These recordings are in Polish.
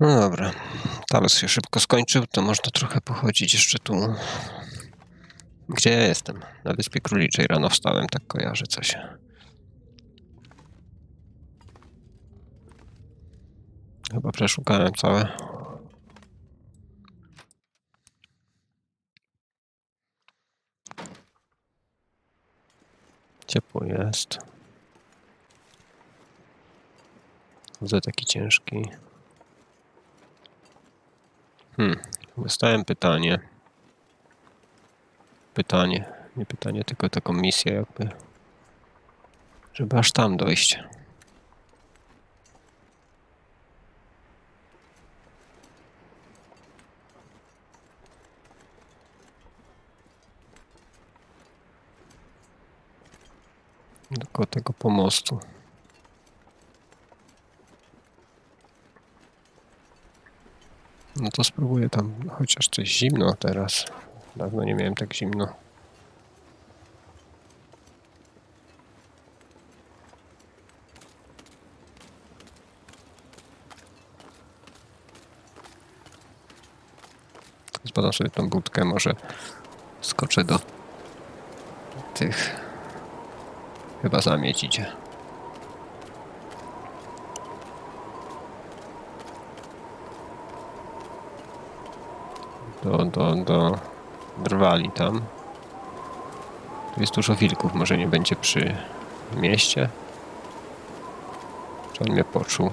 No dobra. Talos się szybko skończył, to można trochę pochodzić jeszcze tu. Gdzie ja jestem? Na Wyspie Króliczej. Rano wstałem, tak kojarzę coś. Chyba przeszukałem całe. Ciepło jest. Chodzę taki ciężki. Hmm. Dostałem pytanie. Pytanie. Nie pytanie, tylko taką misję jakby. Żeby aż tam dojść. Do tego pomostu. No to spróbuję tam chociaż coś zimno teraz. Dawno nie miałem tak zimno. Zbadam sobie tą budkę, może skoczę do tych. Chyba zamieć idzie. Do, do, do drwali tam. Tu jest dużo wilków, może nie będzie przy mieście. Czy on mnie poczuł?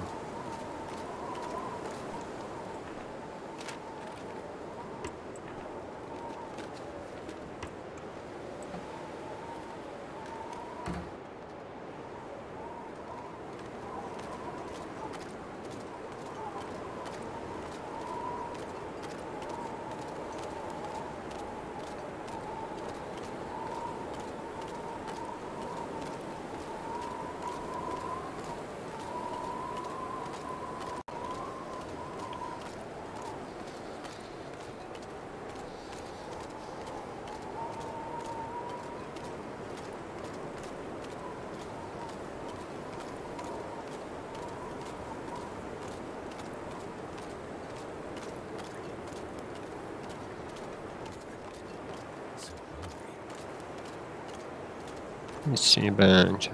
Nic nie będzie.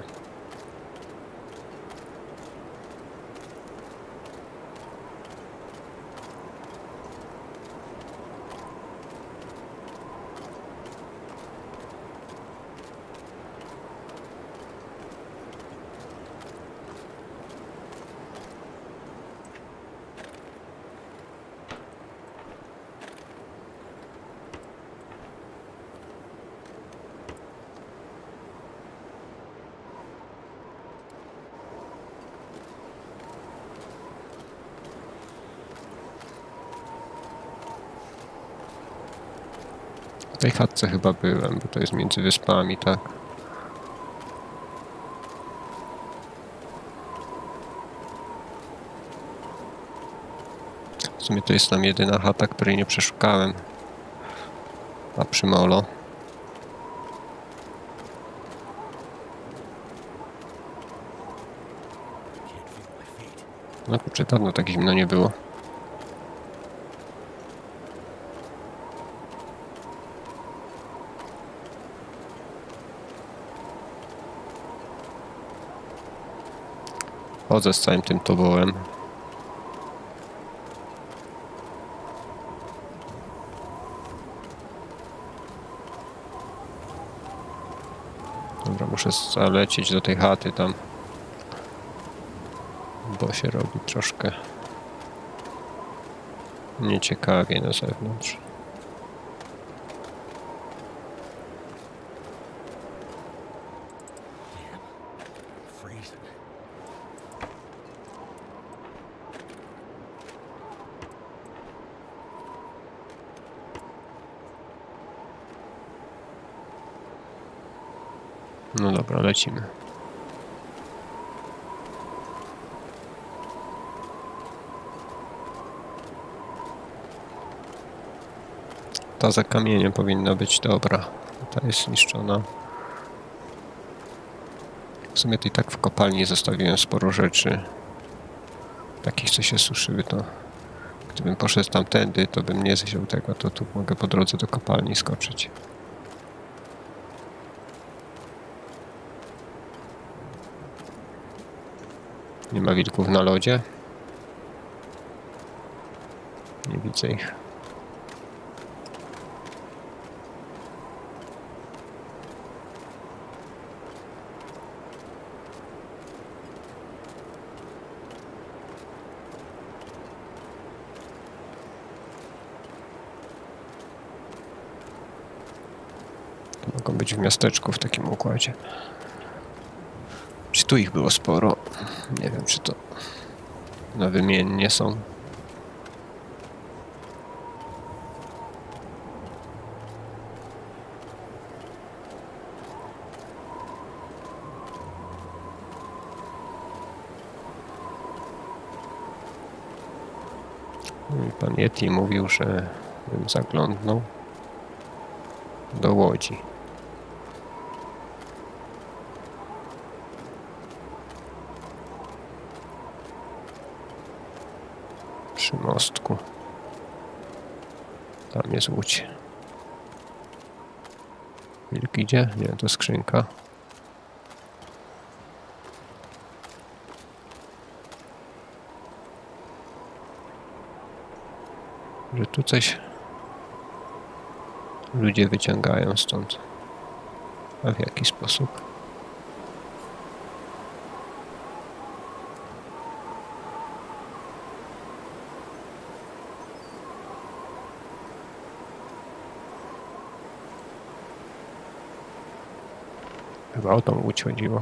Chatce chyba byłem, bo to jest między wyspami, tak? W sumie to jest tam jedyna chata, której nie przeszukałem. A przy molo. No kurczę, dawno tak zimno nie było. Chodzę z całym tym tobołem. Dobra, muszę zalecieć do tej chaty tam. Bo się robi troszkę nieciekawie na zewnątrz. Dobra, lecimy. Ta za kamieniem powinna być dobra. Ta jest zniszczona. W sumie to i tak w kopalni zostawiłem sporo rzeczy. Takich, co się suszyły, to Gdybym poszedł tamtędy, to bym nie zechciał tego, to tu mogę po drodze do kopalni skoczyć. Nie ma wilków na lodzie. Nie widzę ich. Mogą być w miasteczku w takim układzie. Tu ich było sporo? Nie wiem, czy to na wymiennie są. Pan Yeti mówił, że bym zaglądnął do łodzi. Przy mostku. Jest łódź. Wilk idzie? Nie, to skrzynka. Że tu coś ludzie wyciągają stąd. A w jaki sposób? Chyba o tą łódź chodziło.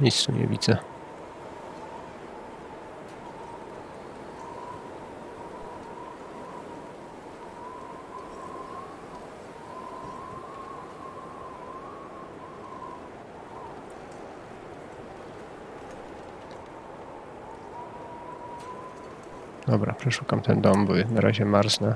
Nic tu nie widzę. Dobra, przeszukam ten dom, bo na razie marznę.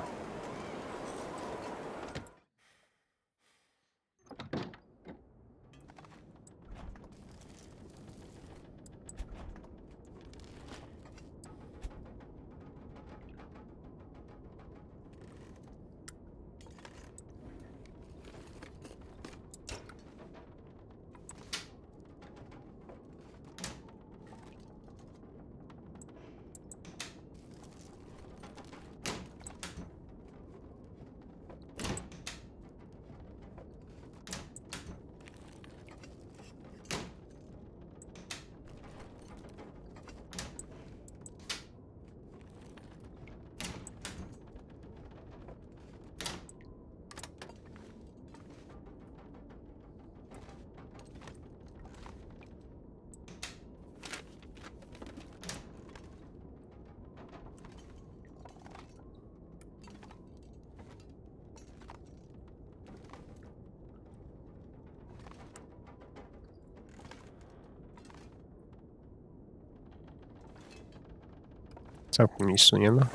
Nic tu nie ma.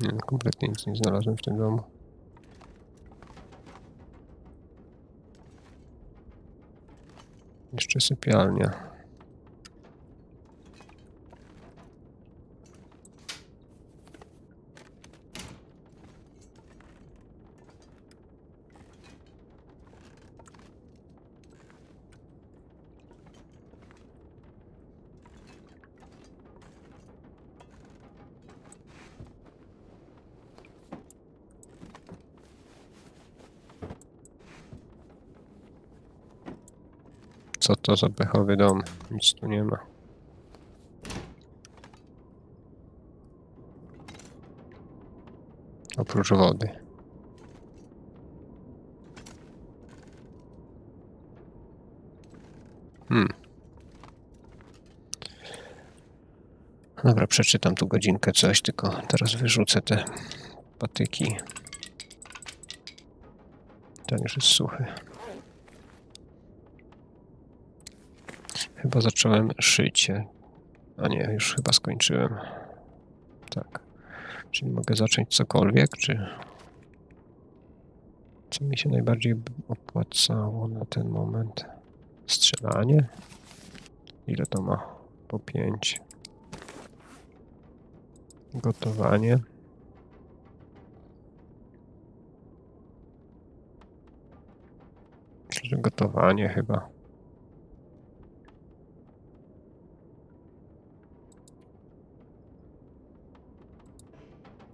Nie, no, kompletnie nic nie znalazłem w tym domu. Jeszcze sypialnia. Co to za pechowy dom? Nic tu nie ma. Oprócz wody. Hmm. Dobra, przeczytam tu godzinkę coś, tylko teraz wyrzucę te patyki. Ten już jest suchy. Chyba zacząłem szycie. A nie, już chyba skończyłem. Tak. Czyli mogę zacząć cokolwiek, czy... Co mi się najbardziej opłacało na ten moment? Strzelanie? Ile to ma? Po 5. Gotowanie. Gotowanie chyba.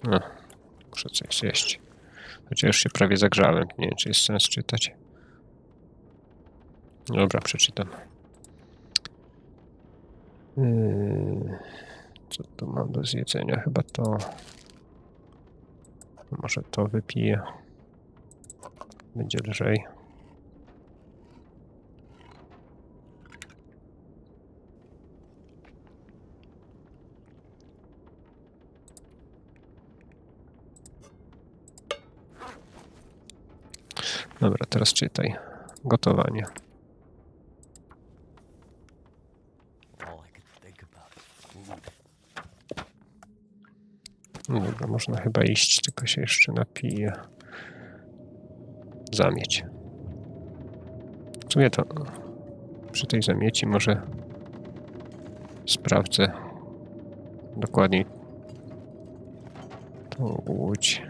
No, muszę coś zjeść. Chociaż już się prawie zagrzałem. Nie wiem, czy jest sens czytać. Dobra, przeczytam. Yy, co tu mam do zjedzenia? Chyba to. Może to wypiję. Będzie lżej. Dobra, teraz czytaj. Gotowanie. Dobra, można chyba iść, tylko się jeszcze napiję. Zamieć. W sumie to przy tej zamieci może sprawdzę dokładniej tą łódź.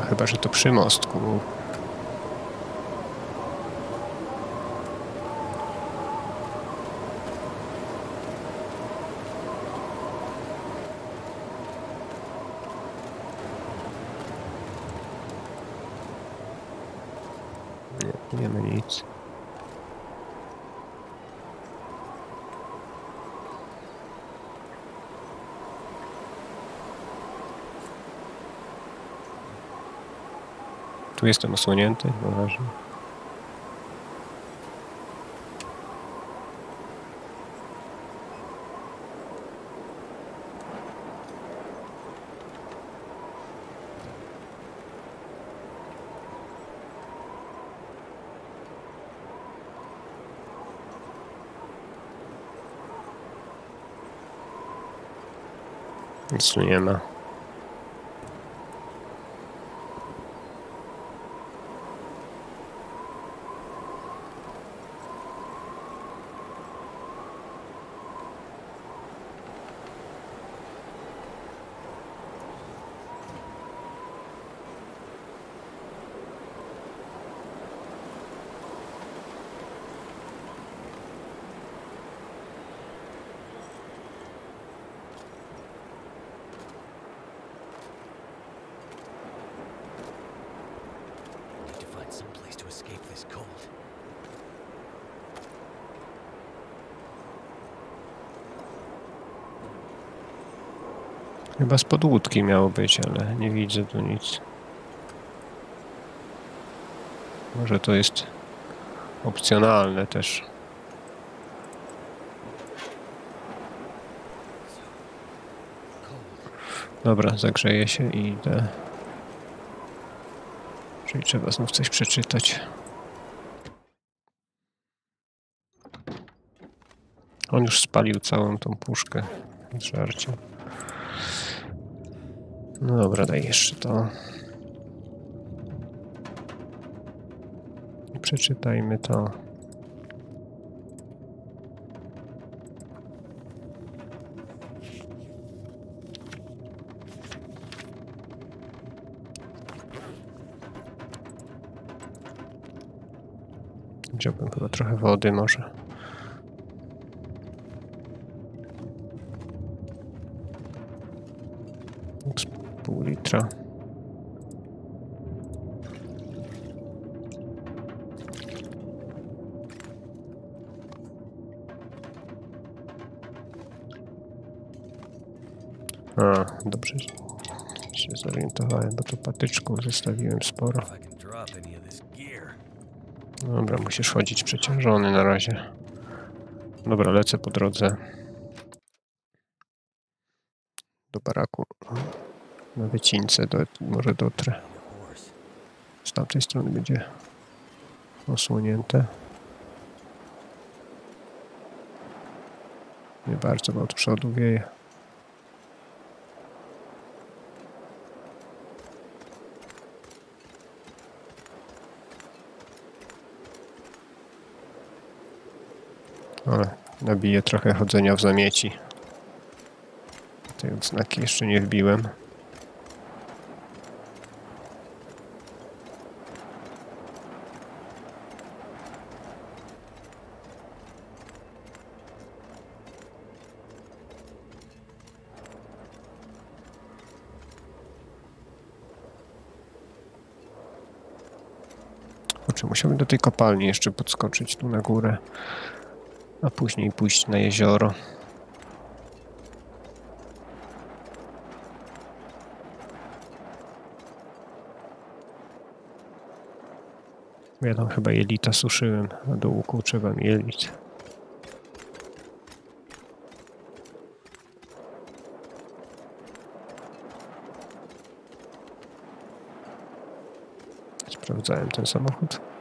Chyba, że to przy mostku. Nie, nie ma nic. Tu jestem osłonięty, ważne. Nic tu nie ma. Need to find some place to escape this cold. Chyba spod łódki miało być, ale nie widzę tu nic. Może to jest opcjonalne też. Dobra, zagrzeję się i idę. Czyli trzeba znów coś przeczytać. On już spalił całą tą puszkę z żarciem. No dobra, daj jeszcze to. Przeczytajmy to. Wziąłbym chyba trochę wody może. Litra. A, dobrze się zorientowałem, bo tu patyczków zostawiłem sporo. Dobra, musisz chodzić przeciążony na razie. Dobra, lecę po drodze. Do baraku. Na wycince do, może dotrę. Z tamtej strony będzie osłonięte. Nie bardzo, bo od przodu wieje. Ale nabiję trochę chodzenia w zamieci. Tej odznaki jeszcze nie wbiłem. Musiałbym do tej kopalni jeszcze podskoczyć tu na górę, a później pójść na jezioro. Ja tam chyba jelita suszyłem, a do łuku trzeba jelit. Sprawdzałem ten samochód.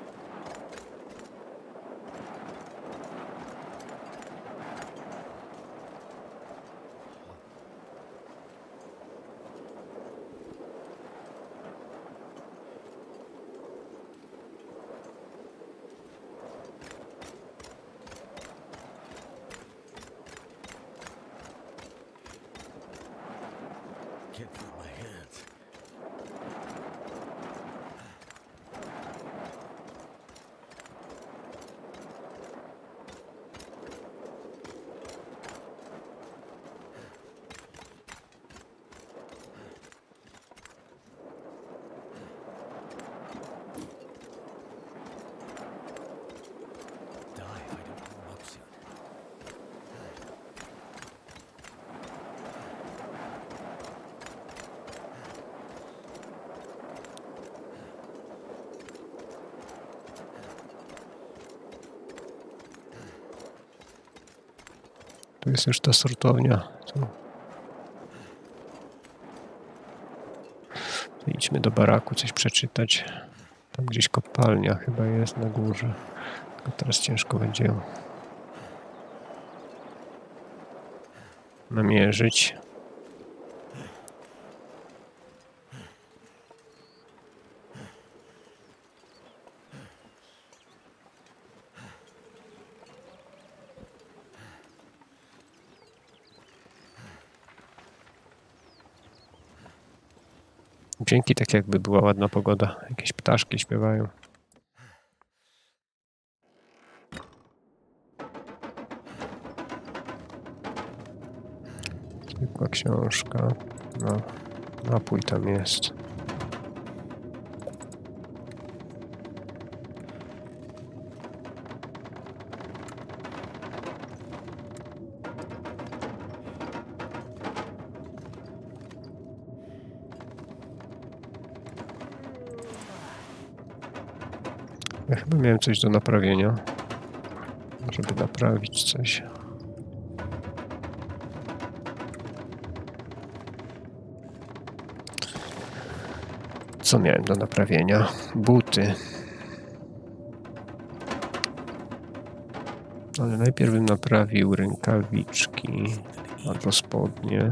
Jest już ta sortownia. Tu. Idźmy do baraku coś przeczytać. Tam gdzieś kopalnia chyba jest na górze. Tylko teraz ciężko będzie ją namierzyć. Dźwięki tak jakby była ładna pogoda. Jakieś ptaszki śpiewają. Zwykła książka. No, napój tam jest. Miałem coś do naprawienia. Żeby naprawić coś. Co miałem do naprawienia? Buty. Ale najpierw bym naprawił rękawiczki albo spodnie.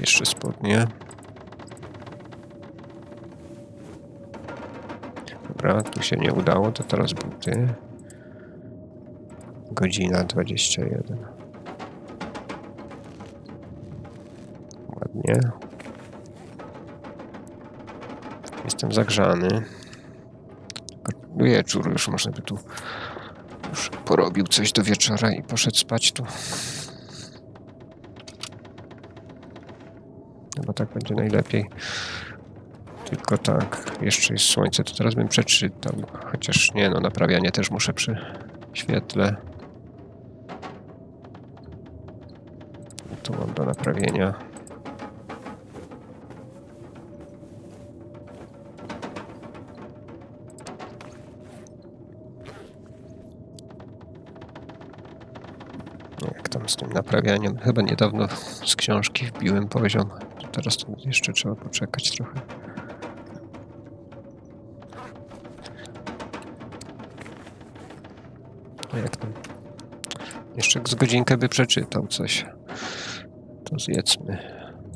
Jeszcze spodnie. Dobra, tu się nie udało, to teraz buty. Godzina 21. Ładnie. Jestem zagrzany. Wieczór już można by tu już porobił coś do wieczora i poszedł spać tu. Chyba tak będzie najlepiej. Tylko tak, jeszcze jest słońce, to teraz bym przeczytał. Chociaż nie, no naprawianie też muszę przy świetle. Tu mam do naprawienia. Jak tam z tym naprawianiem? Chyba niedawno z książki wbiłem poziom. Teraz to jeszcze trzeba poczekać trochę. Jak tam? Jeszcze z godzinkę by przeczytał coś. To zjedzmy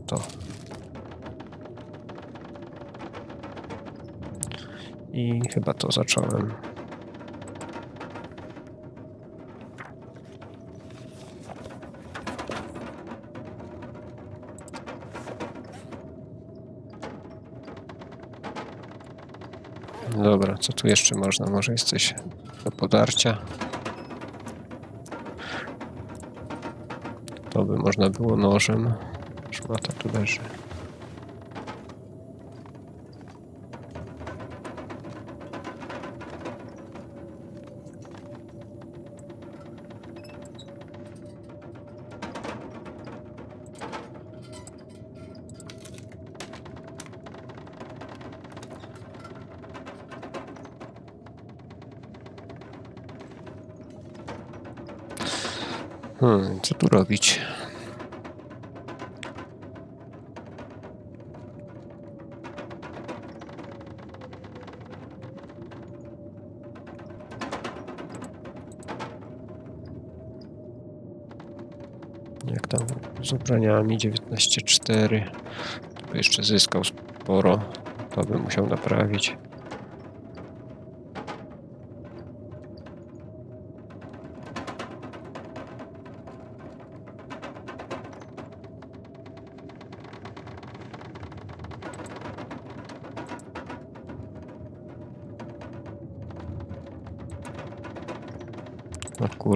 to. I chyba to zacząłem. Dobra, co tu jeszcze można? Może jest coś do podarcia? To by można było nożem. Szmata tu leży. Co tu robić? Jak tam z ubraniami 19.4 to by jeszcze zyskał sporo. To by musiał naprawić.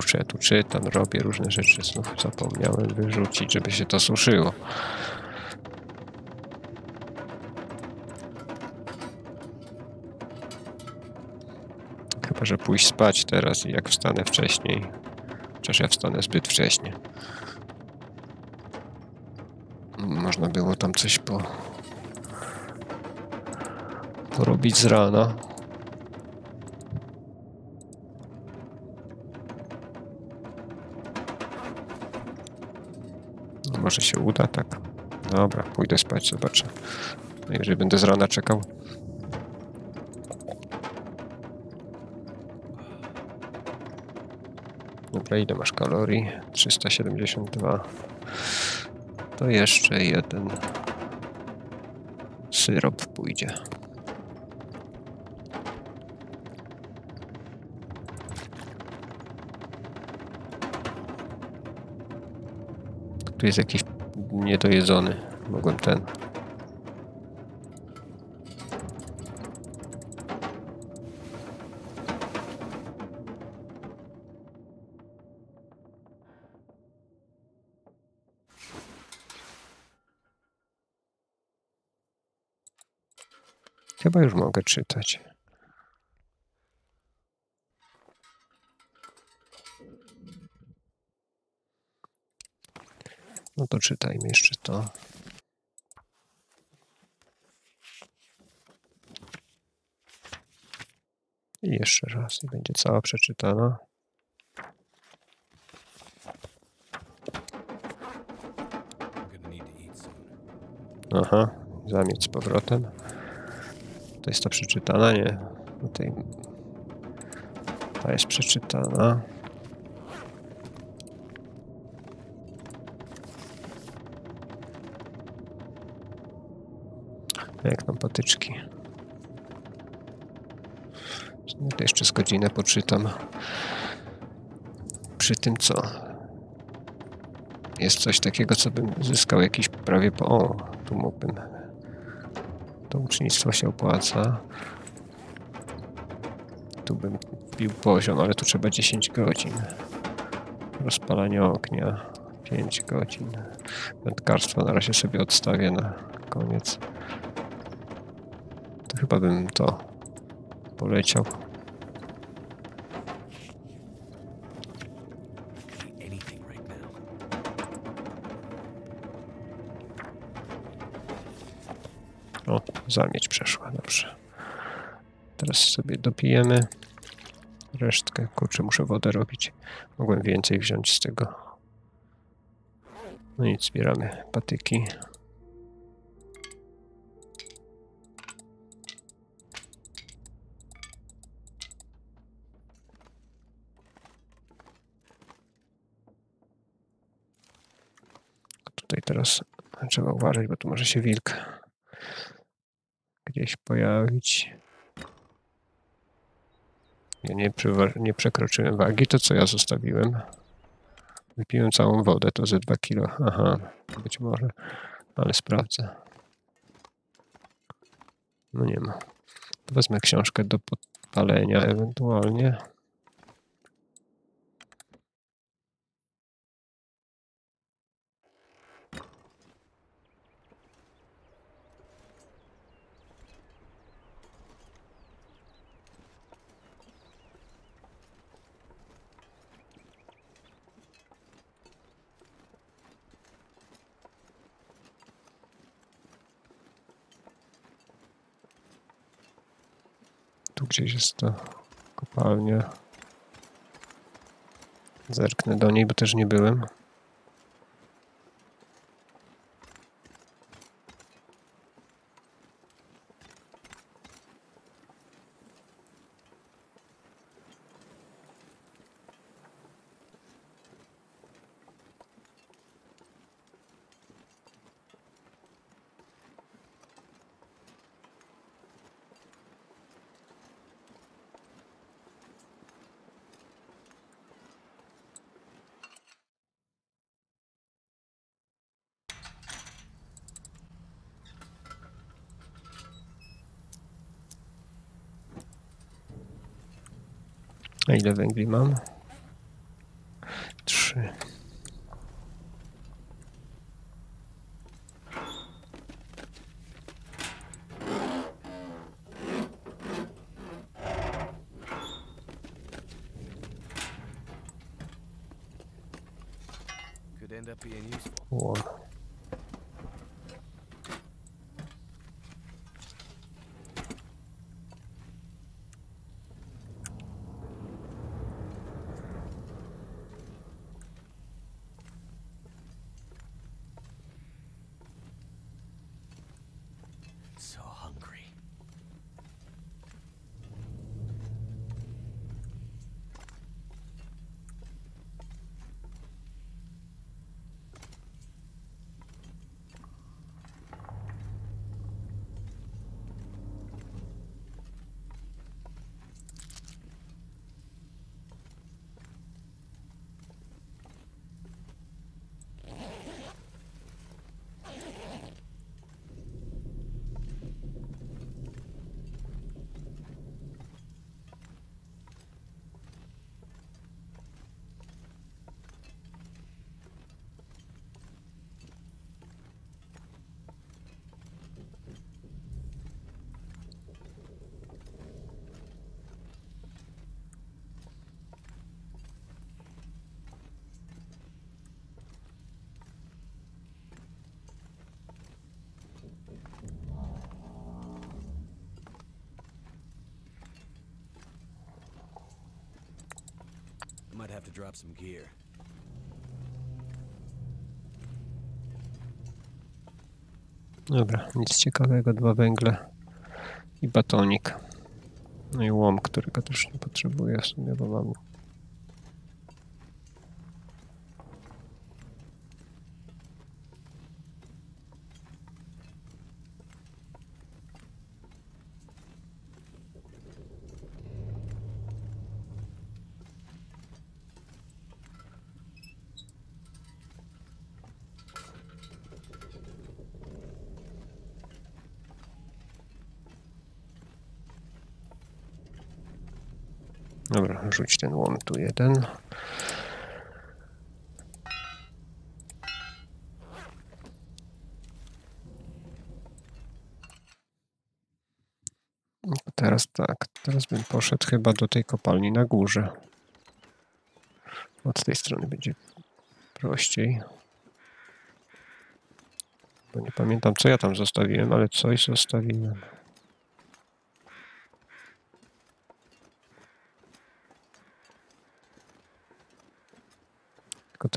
Kurczę, tu czytam, robię różne rzeczy, znów zapomniałem wyrzucić, żeby się to suszyło. Chyba, że pójść spać teraz i jak wstanę wcześniej. Chociaż ja wstanę zbyt wcześnie. Można było tam coś po... porobić z rana. Może się uda, tak. Dobra, pójdę spać, zobaczę. No Jeżeli będę z rana czekał. Dobra, ile masz kalorii? 372. To jeszcze jeden syrop pójdzie. Tu jest jakiś niedojedzony. Mogłem ten. Chyba już mogę czytać. No to czytajmy jeszcze to. I jeszcze raz i będzie cała przeczytana. Aha, zamieć z powrotem. To jest ta przeczytana, nie? Tej... Ta jest przeczytana. Patyczki? To jeszcze z godzinę poczytam. Przy tym co? Jest coś takiego, co bym zyskał jakiś prawie po... O, tu mógłbym... To ucznictwo się opłaca. Tu bym bił poziom, ale tu trzeba 10 godzin. Rozpalanie ognia 5 godzin. Wędkarstwo na razie sobie odstawię na koniec. Chyba bym to poleciał. O, zamieć przeszła, dobrze. Teraz sobie dopijemy resztkę. Kurczę, muszę wodę robić. Mogłem więcej wziąć z tego. No nic, zbieramy patyki. Teraz trzeba uważać, bo tu może się wilk gdzieś pojawić. Ja nie, nie przekroczyłem wagi, to co ja zostawiłem? Wypiłem całą wodę, to ze 2 kilo. Aha, być może, ale sprawdzę. No nie ma. Wezmę książkę do podpalenia ewentualnie. Gdzieś jest to kopalnia. Zerknę do niej, bo też nie byłem. A ile węgli mam? Some gear. Dobra, nic ciekawego, dwa węgle i batonik. No i łom, którego też nie potrzebuję w sumie, bo mam. Dobra, rzuć ten łom tu jeden. Teraz tak, teraz bym poszedł chyba do tej kopalni na górze. Od tej strony będzie prościej. Bo nie pamiętam, co ja tam zostawiłem, ale coś zostawiłem.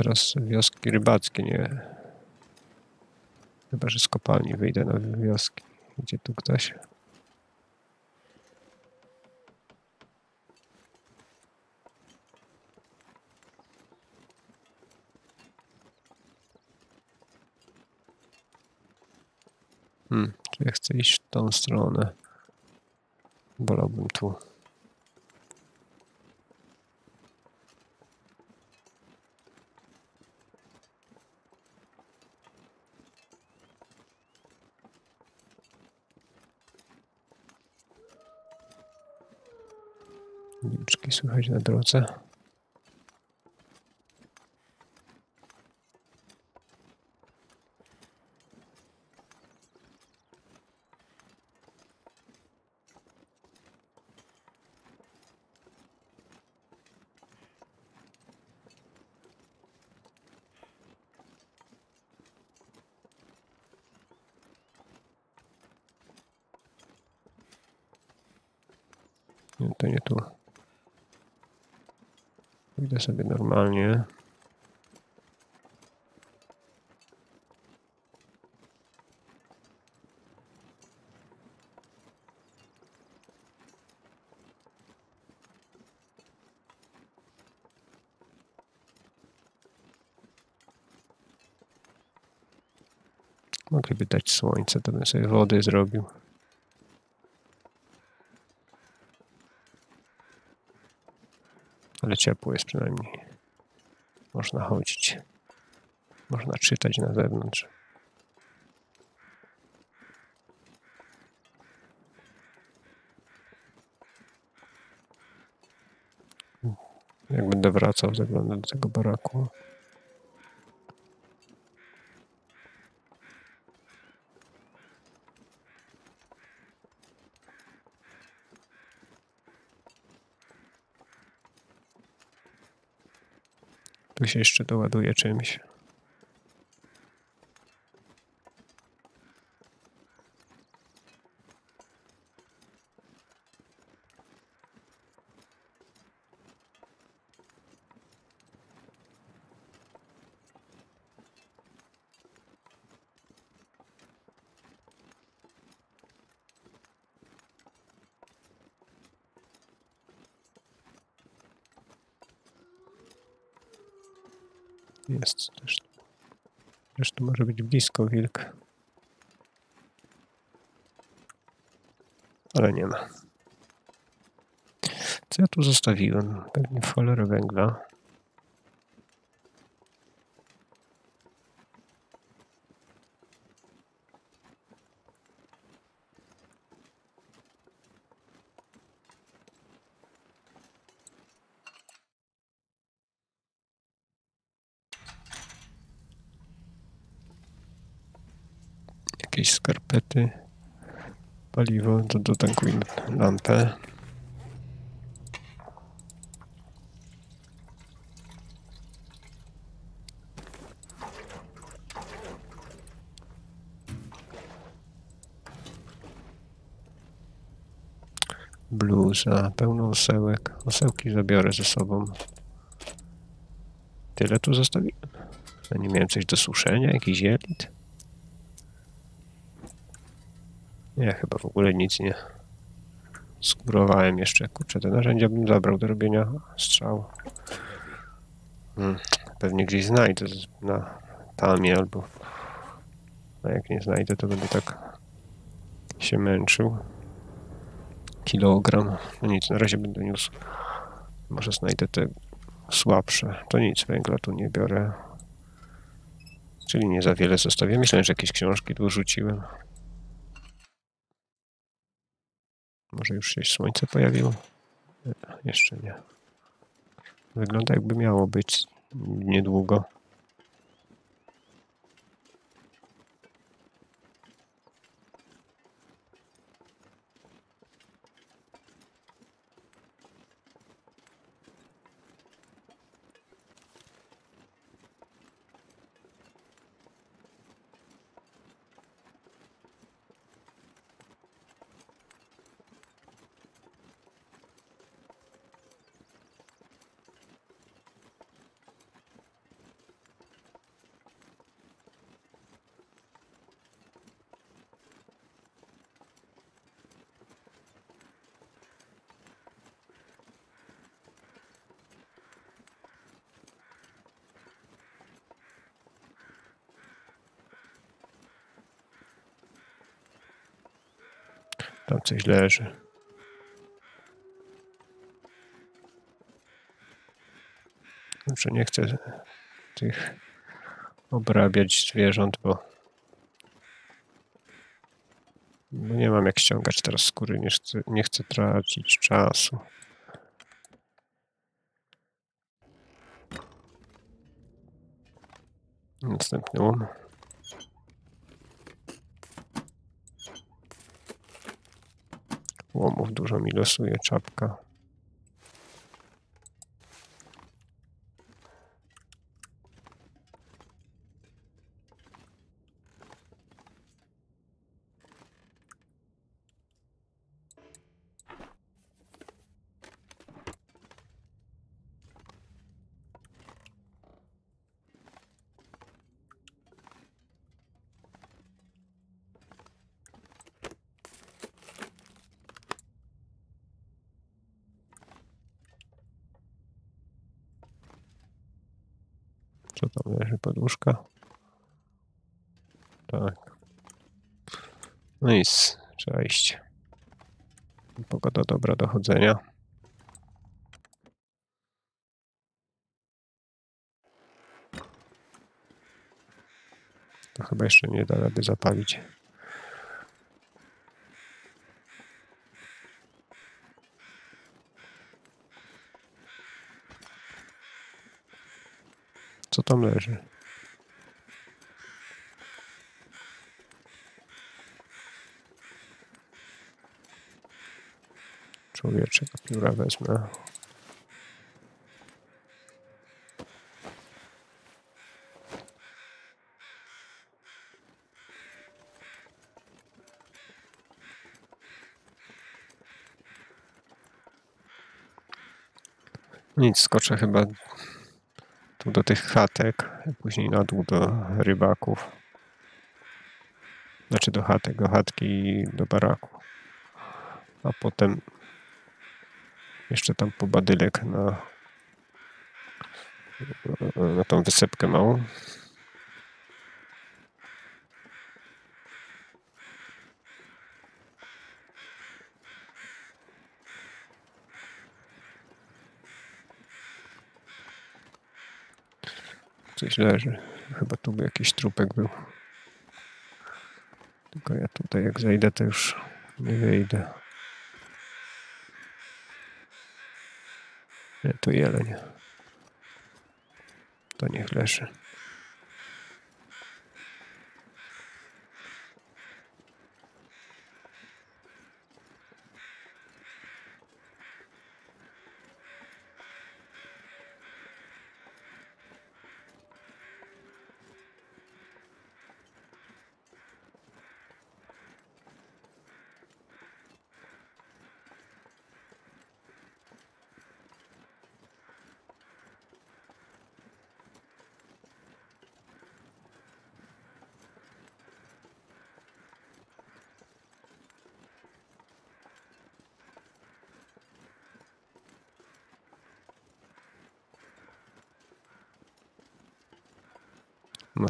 Teraz wioski rybackie, nie. Chyba, że z kopalni wyjdę na wioski. Gdzie tu ktoś? Hmm, czy ja chcę iść w tą stronę? Wolałbym tu. Słychać na drodze. Nie, to nie tu. Idę sobie normalnie. Mogliby dać słońce, to bym sobie wody zrobił. Ciepło jest przynajmniej. Można chodzić. Można czytać na zewnątrz. Jak będę wracał, zaglądam do tego baraku. Tu się jeszcze doładuje czymś. Jest też. Też tu może być blisko wilk. Ale nie ma. Co ja tu zostawiłem? Pewnie w węgla. Jakieś skarpety. Paliwo, to dotankuj lampę. Bluza, pełno osełek. Osełki zabiorę ze sobą. Tyle tu zostawiłem. Ja nie miałem coś do suszenia, jakiś jelit? Nie, chyba w ogóle nic nie skurowałem jeszcze. Kurczę, te narzędzia bym zabrał do robienia strzał. Hmm, pewnie gdzieś znajdę na tamie albo... A jak nie znajdę, to będę tak się męczył. Kilogram. No nic, na razie będę niósł. Może znajdę te słabsze. To nic, węgla tu nie biorę. Czyli nie za wiele zostawię. Myślałem, że jakieś książki tu rzuciłem. Może już się słońce pojawiło? Nie, jeszcze nie. Wygląda jakby miało być niedługo. Coś leży. Dobrze, nie chcę tych obrabiać zwierząt, bo, bo nie mam jak ściągać teraz skóry, nie chcę, nie chcę tracić czasu. Następny łom. Łomów dużo mi losuje czapka. Co tam leży? Poduszka? Tak. No nic, trzeba iść. Pogoda dobra do chodzenia. To chyba jeszcze nie da rady zapalić. Co tam leży? Człowieczego pióra wezmę. Nic, skoczę chyba tu do tych chatek, później na dół do rybaków. Znaczy do chatek, do chatki i do baraku. A potem jeszcze tam po badylek na, na tą wysepkę małą. Coś leży. Chyba tu by jakiś trupek był. Tylko ja tutaj jak zejdę, to już nie wyjdę. To jeleń. To niech leży.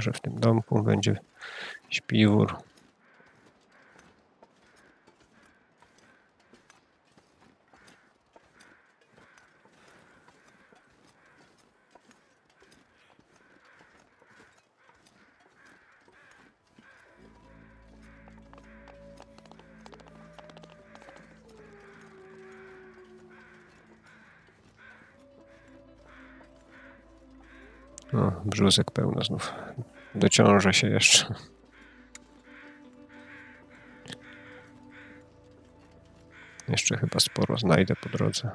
Może w tym domku będzie śpiwór. O, brzusek pełno znów. Dociążę się jeszcze. Jeszcze chyba sporo znajdę po drodze.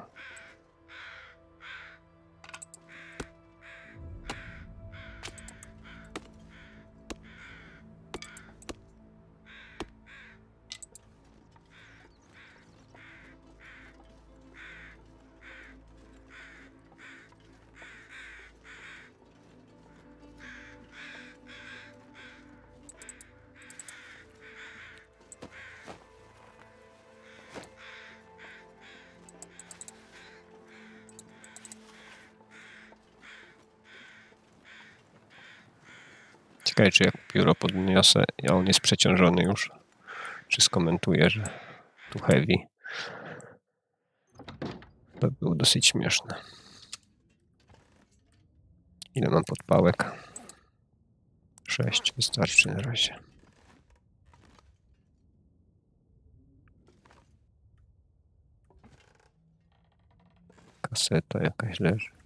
Ciekawe, czy jak pióro podniosę, a on jest przeciążony już, czy skomentuję, że tu heavy. To by było dosyć śmieszne. Ile mam podpałek? Sześć wystarczy na razie. Kaseta jakaś leży.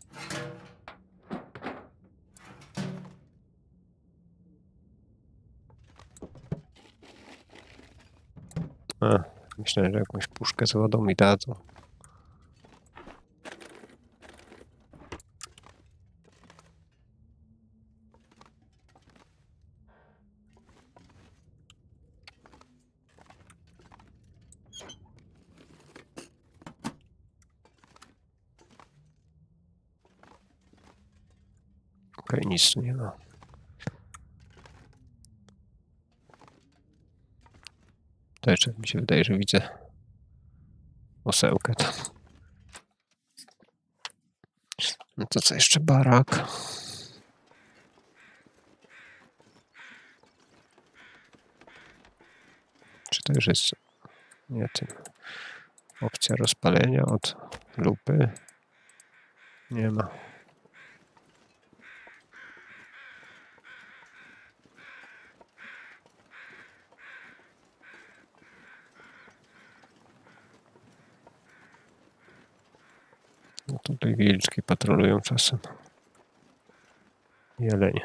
Myślałem, że jakąś puszkę z wodą mi dadzą. Okej, nic tu nie ma. Jeszcze mi się wydaje, że widzę osełkę tam. No to co jeszcze barak? Czy to już jest nie tym opcja rozpalenia od lupy? Nie ma. No tutaj wilczki patrolują czasem. Jeleń.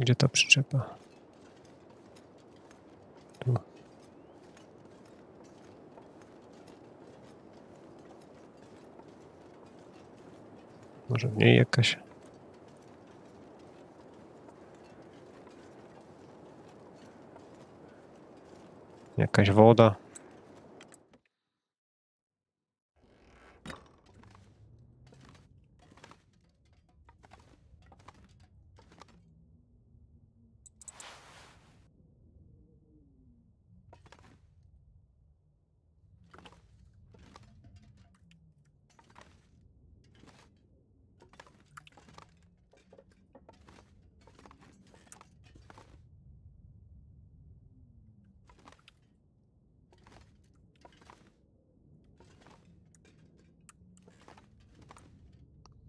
Gdzie ta przyczepa? Tu. Może w niej jakaś? Jakaś woda?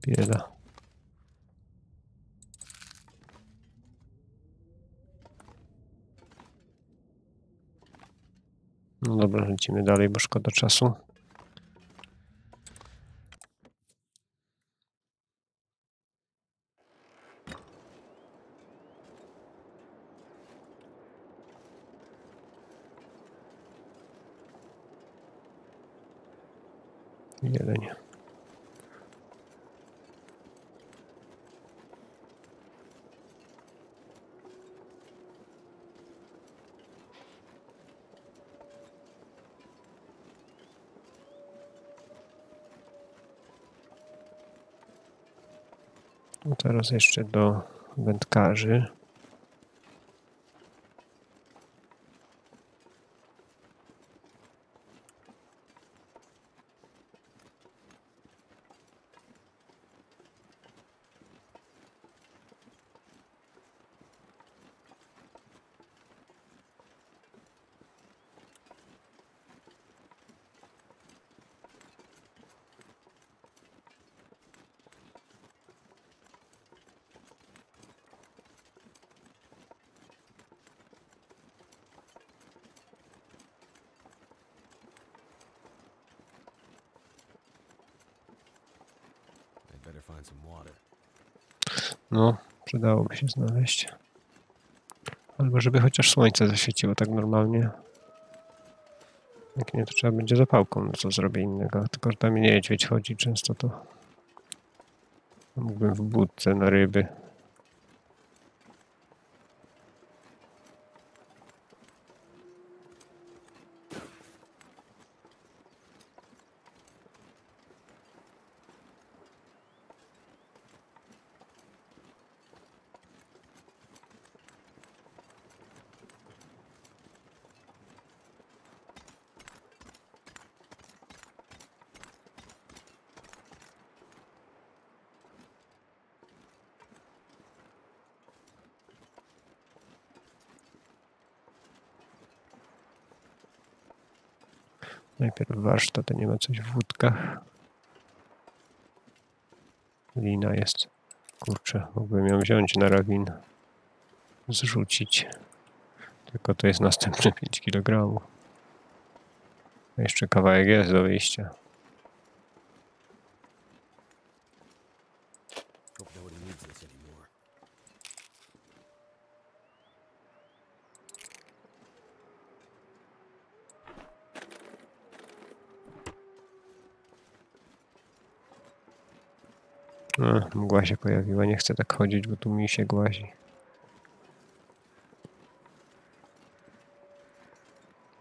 Bieda. No dobra, lecimy dalej, bo szkoda czasu. Jeleń. No teraz jeszcze do wędkarzy. Przydałoby się znaleźć. Albo żeby chociaż słońce zaświeciło tak normalnie. Jak nie, to trzeba będzie zapałką, no co zrobię innego. Tylko, że tam niedźwiedź chodzi często, to mógłbym w budce na ryby. Najpierw a nie ma coś w wódkach. Lina jest. Kurczę, mógłbym ją wziąć na rawin. Zrzucić. Tylko to jest następne 5 kg. Jeszcze kawałek jest do wyjścia. A, mgła się pojawiła, nie chcę tak chodzić, bo tu mi się głazi.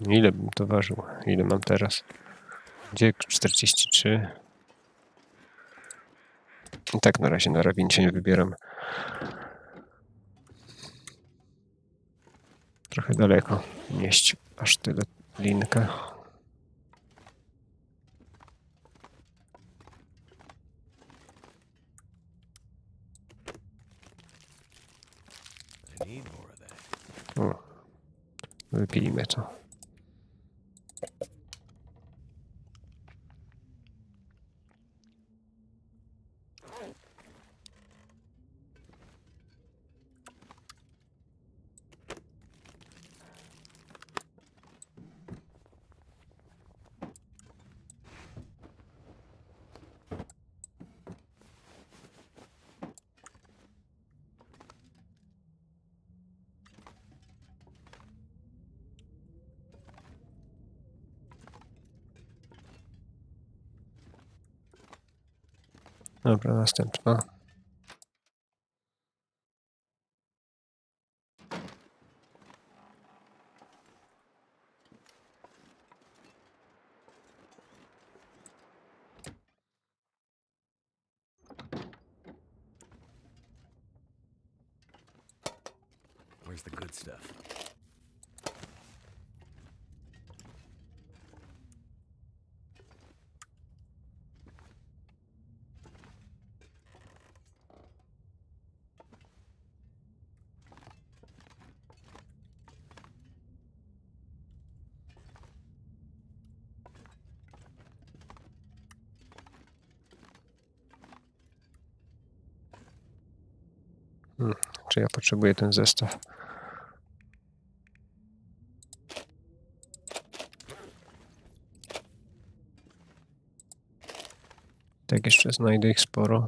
Ile bym to ważył? Ile mam teraz? Gdzie 43? I tak na razie na rawin się nie wybieram. Trochę daleko nieść aż tyle linkę. Oh, repeating metal. Dobra, następna. Ja potrzebuję ten zestaw? Tak jeszcze znajdę ich sporo.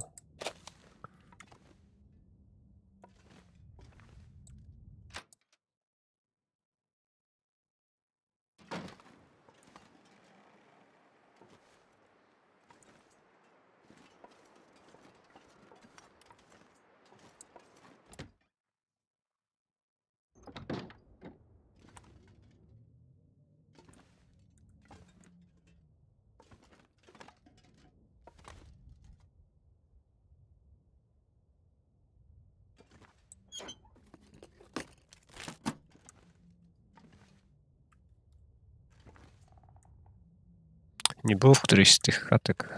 Nie było w którejś z tych chatek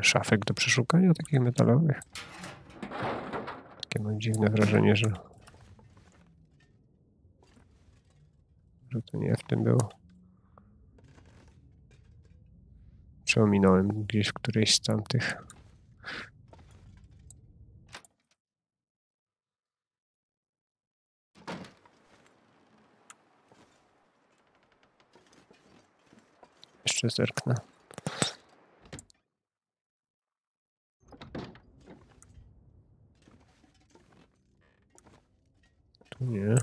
szafek do przeszukania takich metalowych. Takie mam dziwne wrażenie, że, że to nie w tym było. Czy gdzieś w którejś z tamtych. Jeszcze zerknę. Nie.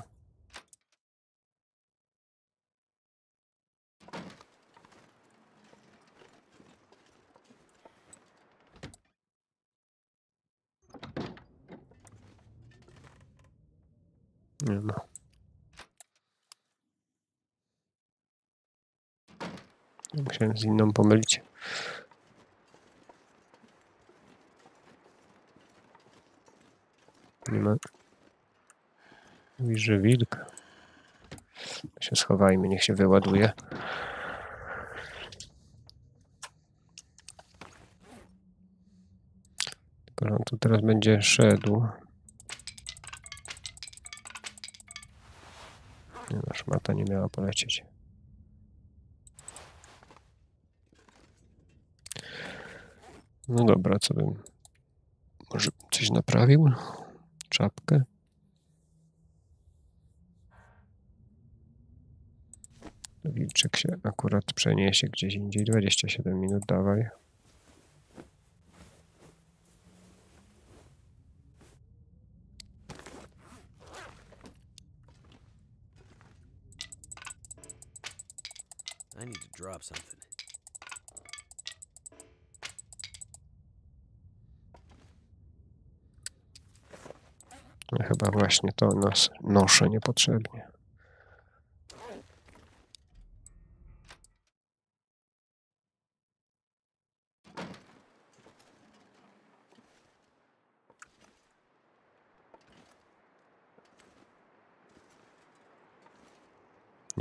Nie no. ma. Musiałem z inną pomylić. Nie ma. Mówisz, że wilk. Się schowajmy, niech się wyładuje. Tylko on tu teraz będzie szedł. Nie, no, szmata nie miała polecieć. No dobra, co bym... Może coś naprawił? Czapkę? Wilczek się akurat przeniesie gdzieś indziej. 27 minut, dawaj. I need to drop something. Chyba właśnie to nos, noszę niepotrzebnie.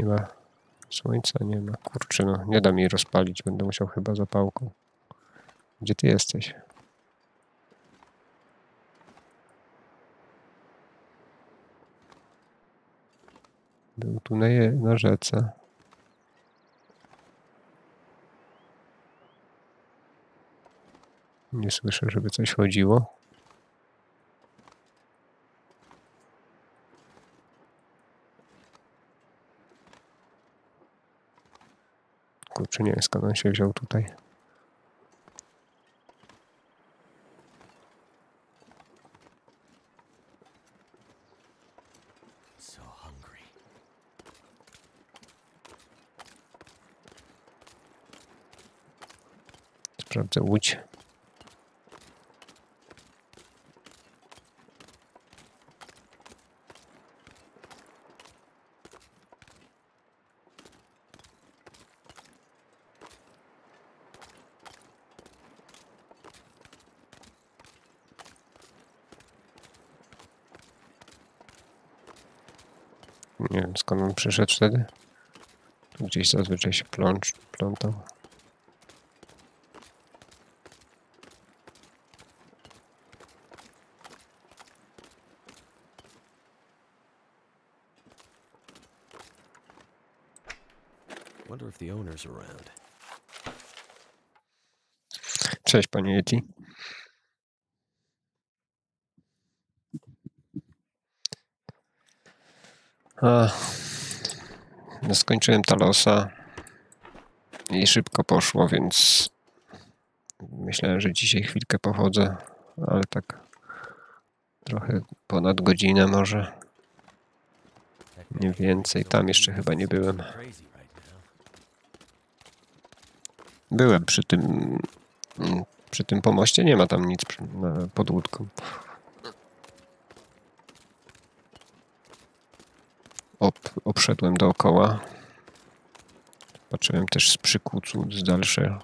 Nie ma słońca, nie ma. Kurczę, no nie da mi rozpalić, będę musiał chyba zapałką. Gdzie ty jesteś? Był tu na, na rzece. Nie słyszę, żeby coś chodziło. Kurczę, nie skąd on się wziął tutaj. Sprawdzę łódź. Nie wiem skąd on przyszedł wtedy. Tu Gdzieś zazwyczaj się plącz, plątał. Wonder if the owner's around. Cześć panie Yeti. No skończyłem Talosa i szybko poszło, więc myślałem, że dzisiaj chwilkę pochodzę, ale tak trochę ponad godzinę może, nie więcej. Tam jeszcze chyba nie byłem. Byłem przy tym, przy tym pomoście, nie ma tam nic pod łódką. Obszedłem dookoła. Patrzyłem też z przykucu z dalsze.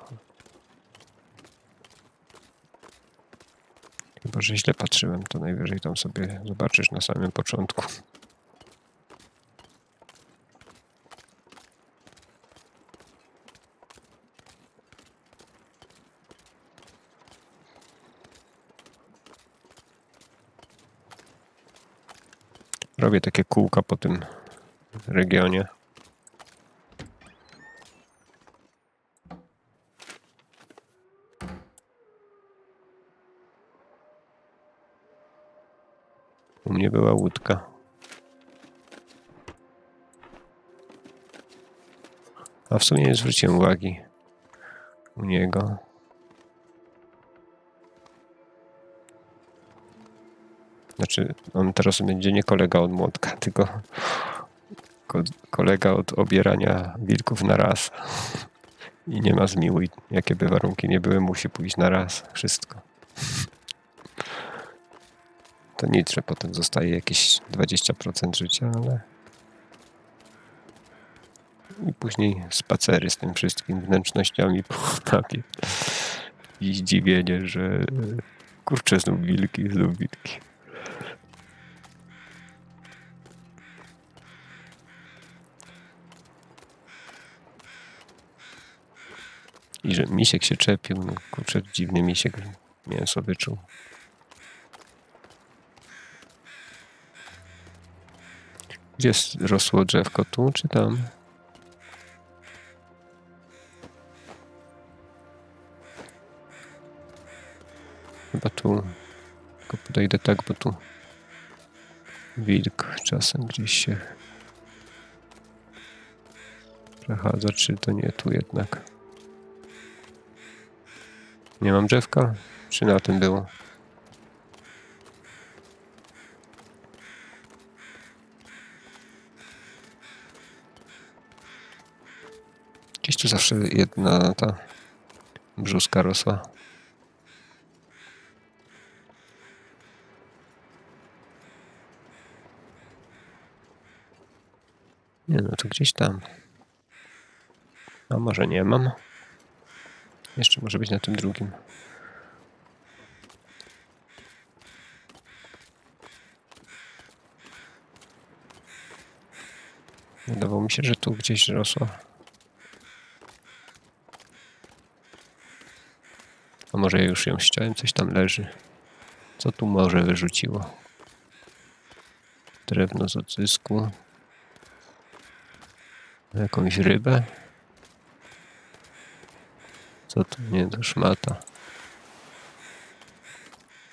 Chyba, że źle patrzyłem, to najwyżej tam sobie zobaczysz na samym początku. Robię takie kółka po tym regionie. U mnie była łódka. A w sumie nie zwróciłem uwagi u niego. Znaczy, on teraz będzie nie kolega od młotka, tylko ko kolega od obierania wilków na raz. I nie ma zmiłuj, jakie by warunki nie były, musi pójść na raz. Wszystko. To nic, że potem zostaje jakieś 20% życia, ale... I później spacery z tym wszystkim, wnętrznościami po mapie. I zdziwienie, że kurczę, znów wilki, znów wilki. Że misiek się czepił, no kurczę, dziwny misiek mięso wyczuł. Gdzie rosło drzewko? Tu czy tam? Chyba tu. Tylko podejdę tak, bo tu wilk czasem gdzieś się przechadza, czy to nie tu jednak. Nie mam drzewka? Czy na tym było? Gdzieś tu zawsze jedna ta brzuska rosła. Nie no, to gdzieś tam. A może nie mam? Jeszcze może być na tym drugim. Wydawało mi się, że tu gdzieś rosła. A może ja już ją ściąłem, coś tam leży. Co tu może wyrzuciło? Drewno z odzysku. Jakąś rybę. Co tu? Nie, to szmata.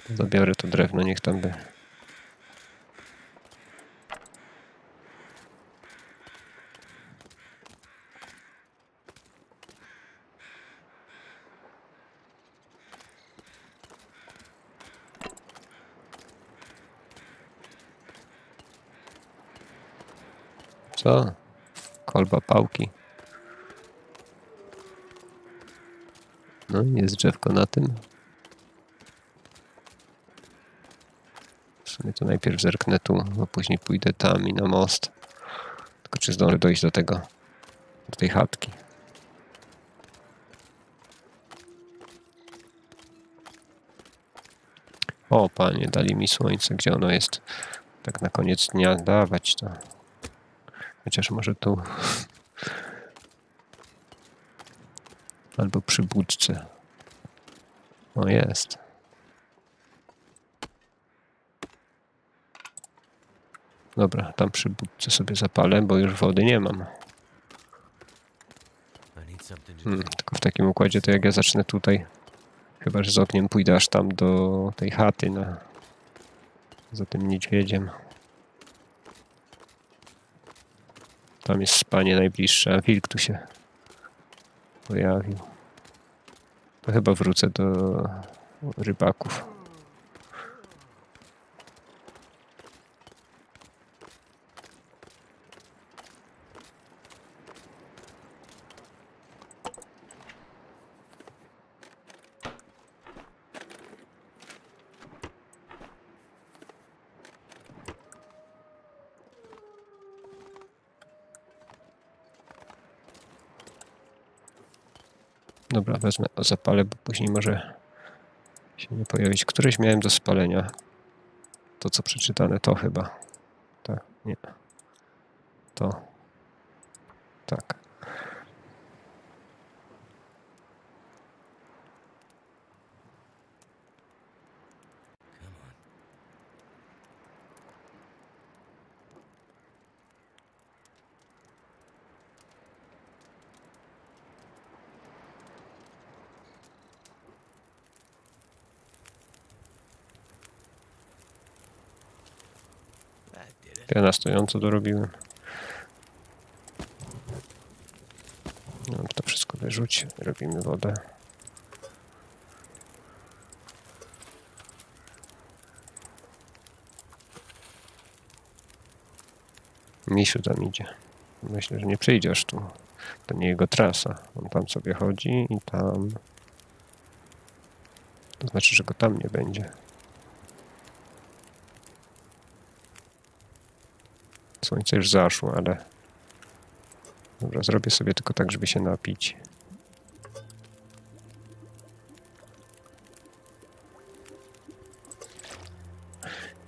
Zabiorę to drewno, niech tam by. Co? Kolba pałki. No, jest drzewko na tym. W sumie to najpierw zerknę tu, a później pójdę tam i na most. Tylko czy zdążę dojść do tego, do tej chatki. O, panie, dali mi słońce. Gdzie ono jest? Tak na koniec dnia dawać to. Chociaż może tu. Albo przy budce. O, jest. Dobra, tam przy budce sobie zapalę, bo już wody nie mam. Hmm, tylko w takim układzie to jak ja zacznę tutaj, chyba że z ogniem pójdę aż tam do tej chaty na, za tym niedźwiedziem. Tam jest spanie najbliższe, a wilk tu się pojawił. To chyba wrócę do rybaków. Dobra, wezmę, zapalę, bo później może się nie pojawić. Któreś miałem do spalenia. To, co przeczytane, to chyba. Tak, nie. To. Tak. Ja na stojąco dorobiłem. No, to wszystko wyrzuć. Robimy wodę. Misiu tam idzie. Myślę, że nie przyjdziesz tu. To nie jego trasa. On tam sobie chodzi i tam. To znaczy, że go tam nie będzie. Słońce już zaszło, ale... Dobra, zrobię sobie tylko tak, żeby się napić.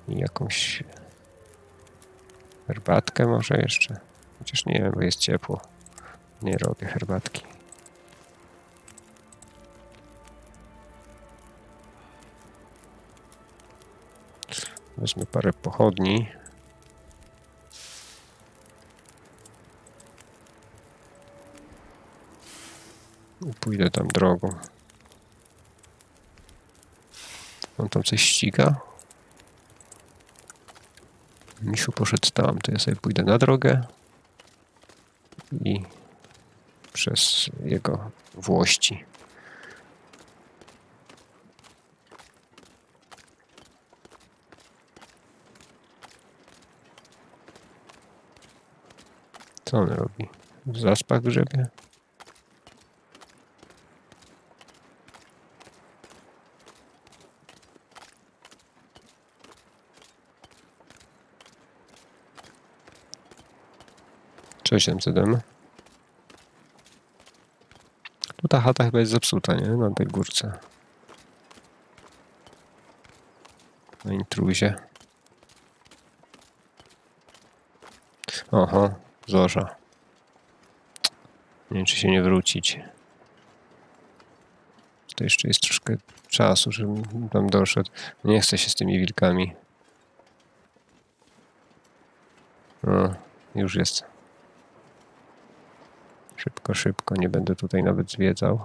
I jakąś... Herbatkę może jeszcze? Chociaż nie wiem, bo jest ciepło. Nie robię herbatki. Wezmę parę pochodni. I pójdę tam drogą. On tam coś ściga. Misiu poszedł tam, to ja sobie pójdę na drogę i przez jego włości. Co on robi? Zaspach grzebie? Cześć MCDM. Tu ta chata chyba jest zepsuta, nie? Na tej górce. Na intruzie. Oho, zorza. Nie wiem, czy się nie wrócić. To jeszcze jest troszkę czasu, żebym tam doszedł. Nie chcę się z tymi wilkami. O, już jest. Szybko, szybko, nie będę tutaj nawet zwiedzał.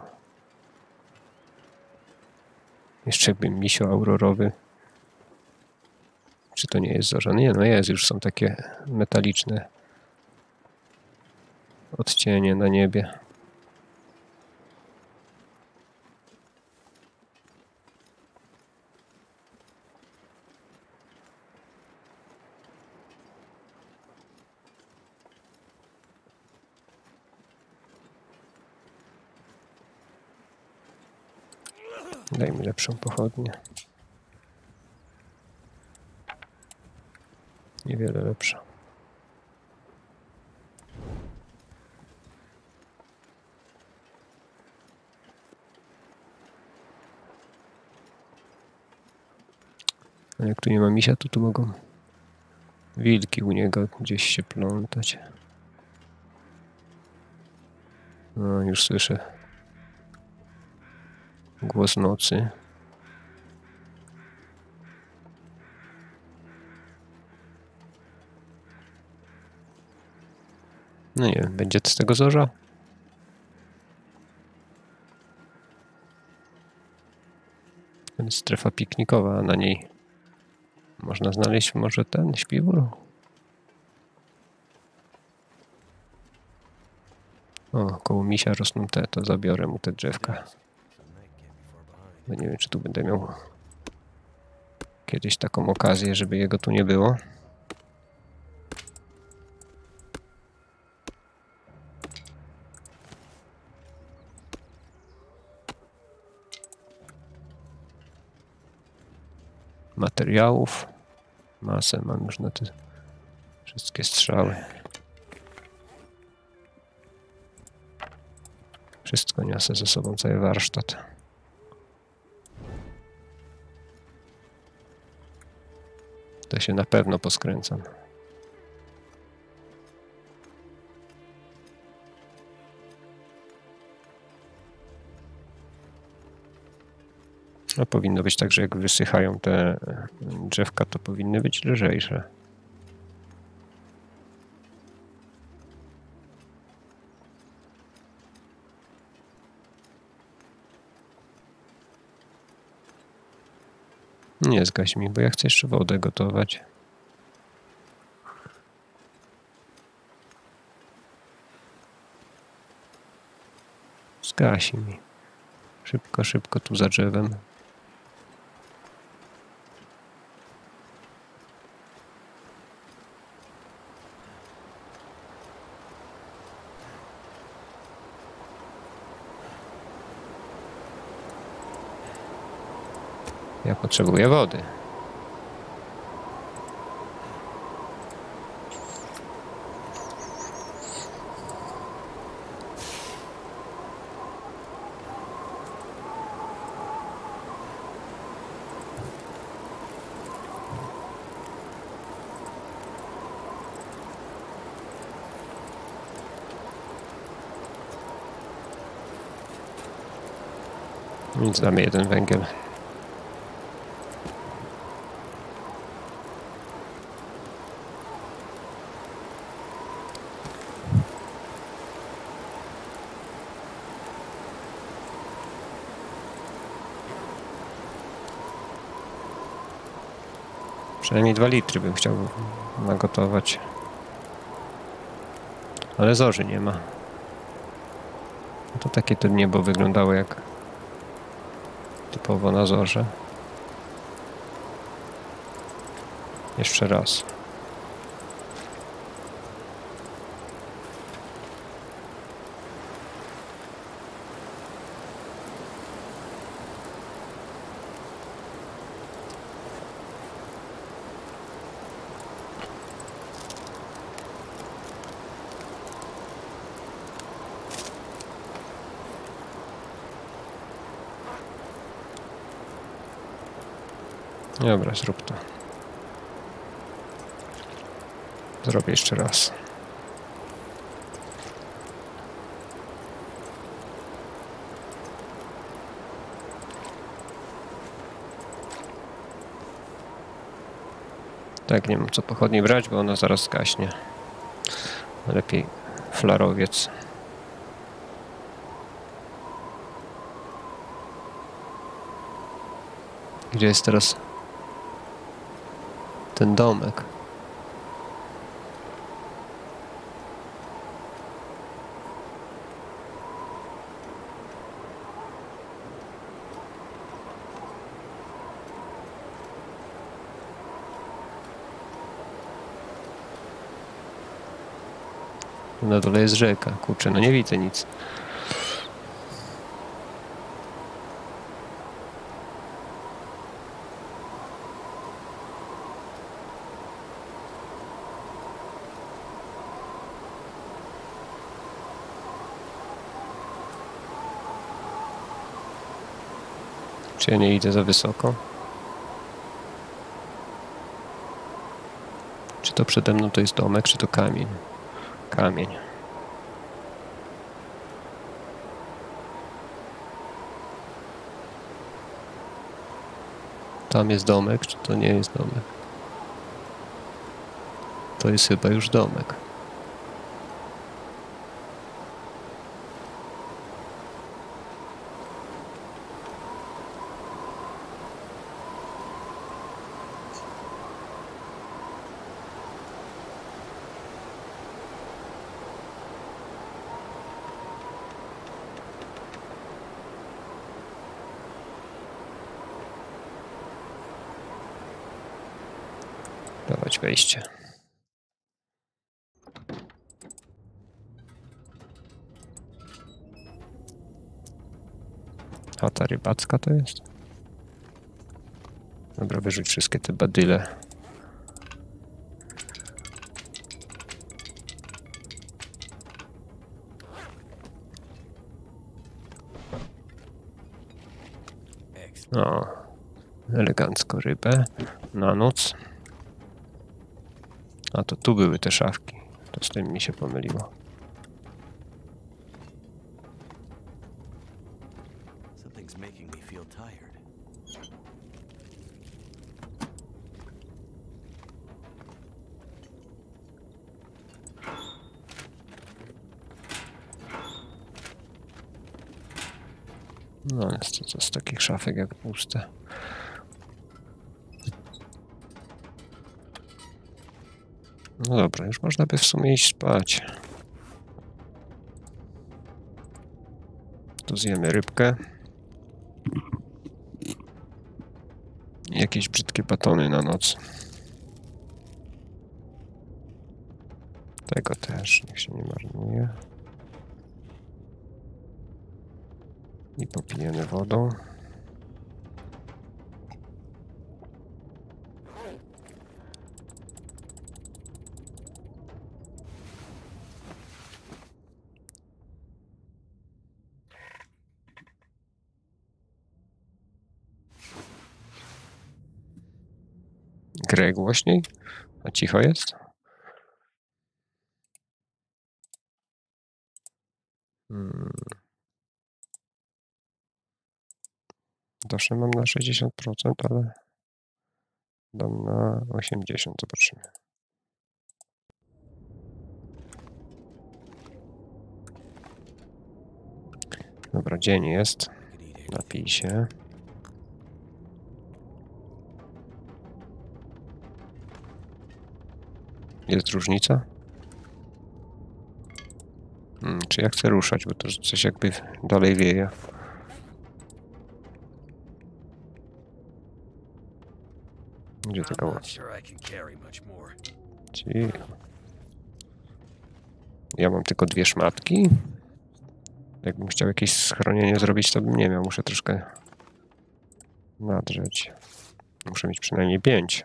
Jeszcze bym misio aurorowy. Czy to nie jest zorza? Nie, no jest, już są takie metaliczne odcienie na niebie. Daj mi lepszą pochodnię. Niewiele lepsza. A jak tu nie ma misia, to tu mogą wilki u niego gdzieś się plątać. No, już słyszę głos nocy. No nie wiem, będzie z tego zorza? Jest strefa piknikowa, na niej można znaleźć może ten śpiwór? O, koło misia rosną te, to zabiorę mu te drzewka. Bo nie wiem, czy tu będę miał kiedyś taką okazję, żeby jego tu nie było. Materiałów. Masę mam już na te wszystkie strzały. Wszystko niosę ze sobą, cały warsztat. Się na pewno poskręcam. No powinno być tak, że jak wysychają te drzewka, to powinny być lżejsze. Nie zgaś mi, bo ja chcę jeszcze wodę gotować. Zgasi mi. Szybko, szybko tu za drzewem. potrzebuje wody. Nic, damy jeden węgiel. Przynajmniej 2 litry bym chciał nagotować. Ale zorzy nie ma. No to takie to niebo wyglądało jak typowo na zorze. Jeszcze raz. Dobra, zrób to. Zrobię jeszcze raz. Tak, nie mam co pochodni brać, bo ona zaraz gaśnie. Lepiej flarowiec. Gdzie jest teraz ten domek? Na dole jest rzeka. Kurczę, no nie widzę nic. Czy ja nie idę za wysoko? Czy to przede mną to jest domek, czy to kamień? Kamień. Tam jest domek, czy to nie jest domek? To jest chyba już domek. Dawać wejście. Rybacka to jest? Dobra, wyrzuć wszystkie te badyle. No, elegancko rybę na noc. A to tu były te szafki. To z tym mi się pomyliło. To z takich szafek jak puste. No dobra, już można by w sumie iść spać. Tu zjemy rybkę. Jakieś brzydkie batony na noc. Tego też, niech się nie marnuje. I popijemy wodą. Grę głośniej? A cicho jest? Hmm. Zawsze mam na 60%, ale dam na 80%. Zobaczymy. Dobra, dzień jest. Napij się. Jest różnica? Hmm, czy ja chcę ruszać, bo to coś jakby dalej wieje. Much more. Cicho. Ja mam tylko dwie szmatki. Jakbym chciał jakieś schronienie zrobić, to bym nie miał. Muszę troszkę nadrzeć. Muszę mieć przynajmniej pięć.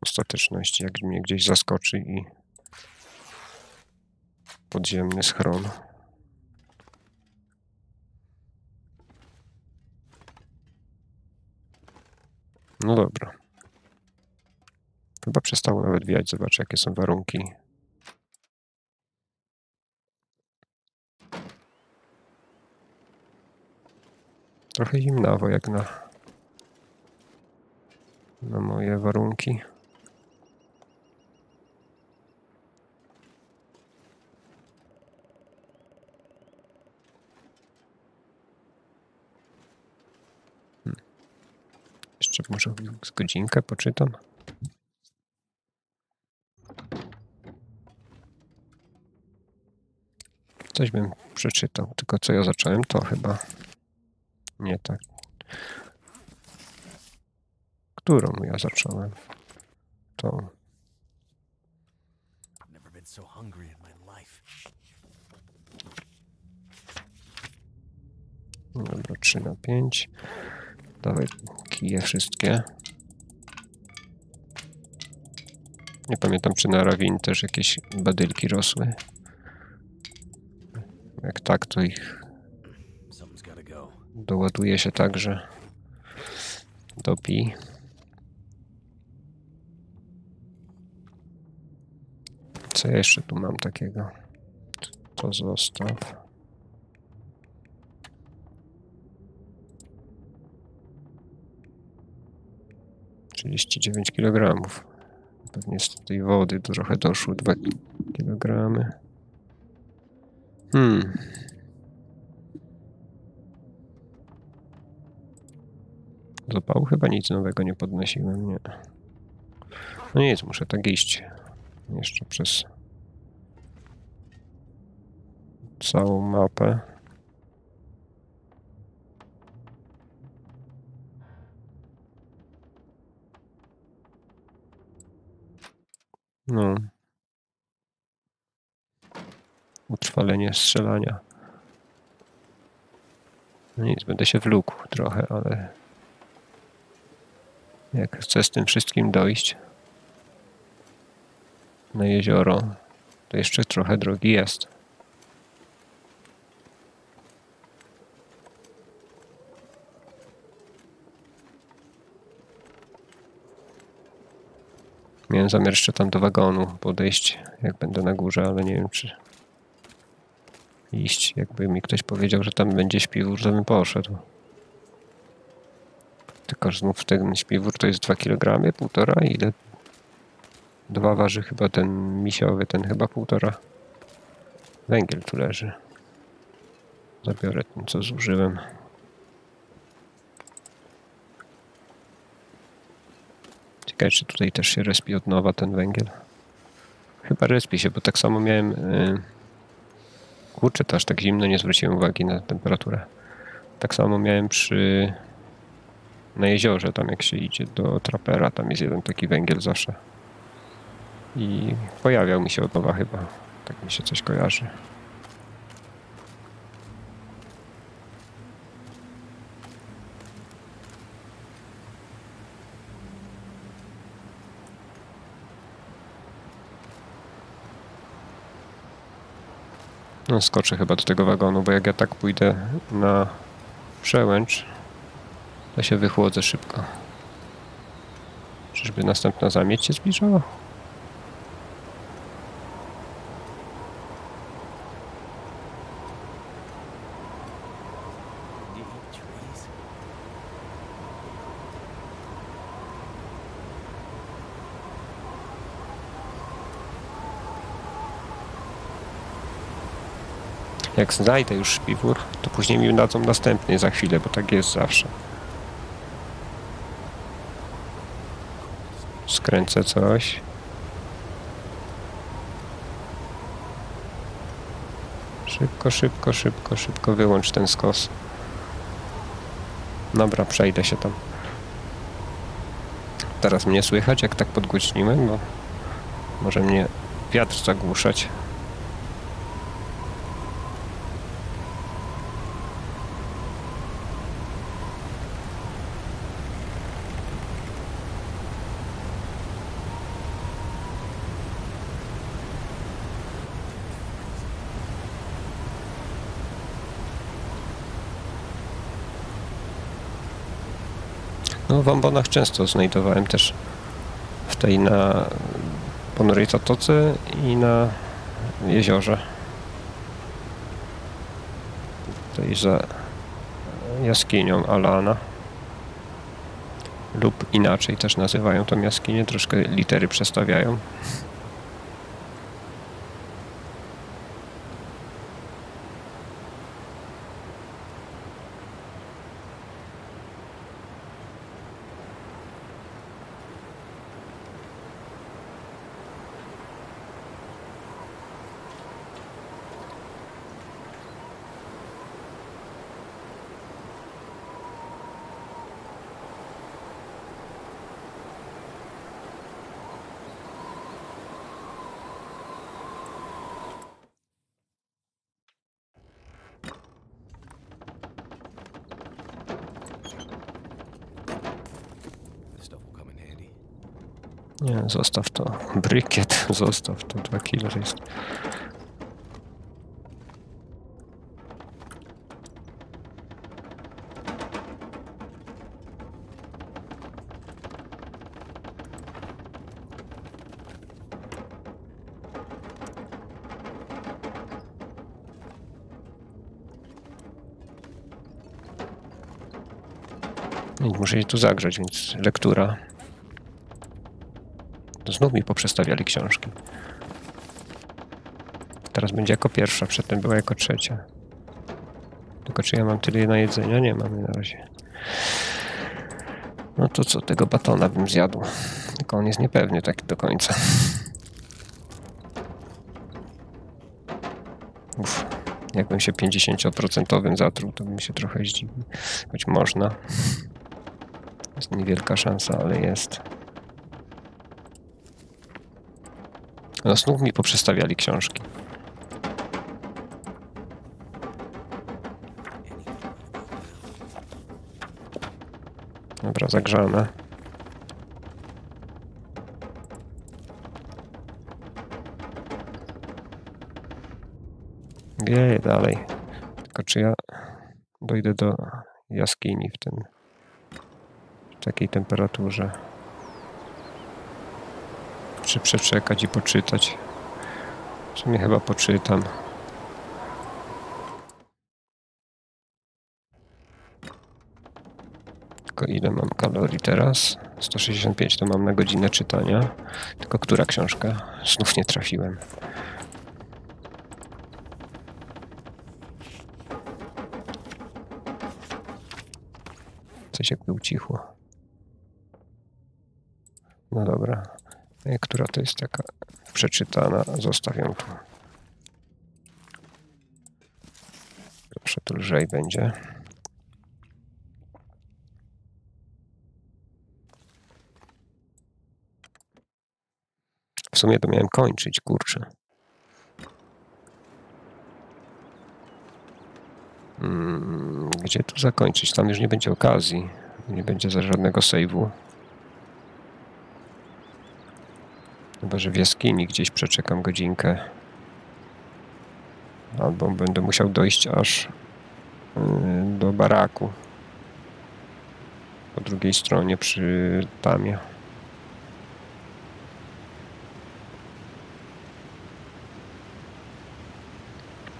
Ostateczności, jak mnie gdzieś zaskoczy i podziemny schron. No dobra. Chyba przestało nawet wiać. Zobaczę, jakie są warunki. Trochę zimnawo, jak na, na moje warunki. Jeszcze może z godzinkę poczytam. Coś bym przeczytał, tylko co ja zacząłem, to chyba nie tak. Którą ja zacząłem? Life. Dobra, 3 na 5. Dawaj kije wszystkie. Nie pamiętam, czy na Rawin też jakieś badylki rosły. Jak tak, to ich doładuje się tak, że dopi. Co ja jeszcze tu mam takiego? To zostaw. Trzydzieści dziewięć kilogramów. Pewnie z tej wody trochę doszło. Dwa kilogramy. Hmm. Pału chyba nic nowego nie podnosiłem, nie. No nic, muszę tak iść. Jeszcze przez całą mapę. No. Utrwalenie strzelania. No nic, będę się wlókł trochę, ale jak chcę z tym wszystkim dojść na jezioro, to jeszcze trochę drogi jest. Miałem zamiar jeszcze tam do wagonu podejść, jak będę na górze, ale nie wiem czy iść. Jakby mi ktoś powiedział, że tam będzie śpiwór, to bym poszedł. Tylko że znów ten śpiwór to jest 2 kg, półtora, ile? Dwa waży chyba ten misiowy, ten chyba półtora. Węgiel tu leży. Zabiorę ten, co zużyłem. Ciekawe, czy tutaj też się respi od nowa ten węgiel. Chyba respi się, bo tak samo miałem... Yy... Kurczę, to aż tak zimno, nie zwróciłem uwagi na temperaturę. Tak samo miałem przy na jeziorze, tam jak się idzie do trapera, tam jest jeden taki węgiel zawsze. I pojawiał mi się od nowa chyba. Tak mi się coś kojarzy. No skoczę chyba do tego wagonu, bo jak ja tak pójdę na przełęcz, to się wychłodzę szybko. Czyżby następna zamieć się zbliżała? Jak znajdę już śpiwór, to później mi dadzą następny za chwilę, bo tak jest zawsze. Skręcę coś. Szybko, szybko, szybko, szybko wyłącz ten skos. Dobra, przejdę się tam. Teraz mnie słychać, jak tak podgłośniłem, bo może mnie wiatr zagłuszać. No w ambonach często znajdowałem też w tej na ponurej zatoce i na jeziorze. Tutaj za jaskinią Alana. Lub inaczej też nazywają tą jaskinię, troszkę litery przestawiają. Zostaw to. Brykiet, zostaw to. Dwa kilo jest. Muszę je tu zagrzać, więc lektura. Znów mi poprzestawiali książki. Teraz będzie jako pierwsza, przedtem była jako trzecia. Tylko czy ja mam tyle na jedzenia? Nie mam na razie. No to co, tego batona bym zjadł. Tylko on jest niepewny tak do końca. Uff, jakbym się 50% zatruł, to bym się trochę zdziwił. Choć można. Jest niewielka szansa, ale jest. No znów mi poprzestawiali książki. Dobra, zagrzane. Wieje dalej. Tylko czy ja dojdę do jaskini w tym w takiej temperaturze? Czy przeczekać i poczytać? W sumie chyba poczytam. Tylko ile mam kalorii teraz? 165 to mam na godzinę czytania. Tylko która książka? Znów nie trafiłem. Coś jakby ucichło. No dobra. Która to jest taka przeczytana? Zostawiam tu. Proszę, tu lżej będzie. W sumie to miałem kończyć, kurczę. Mm, Gdzie tu zakończyć? Tam już nie będzie okazji. Nie będzie za żadnego save'u. Chyba, że w jaskini gdzieś przeczekam godzinkę. Albo będę musiał dojść aż yy, do baraku. Po drugiej stronie przy tamie.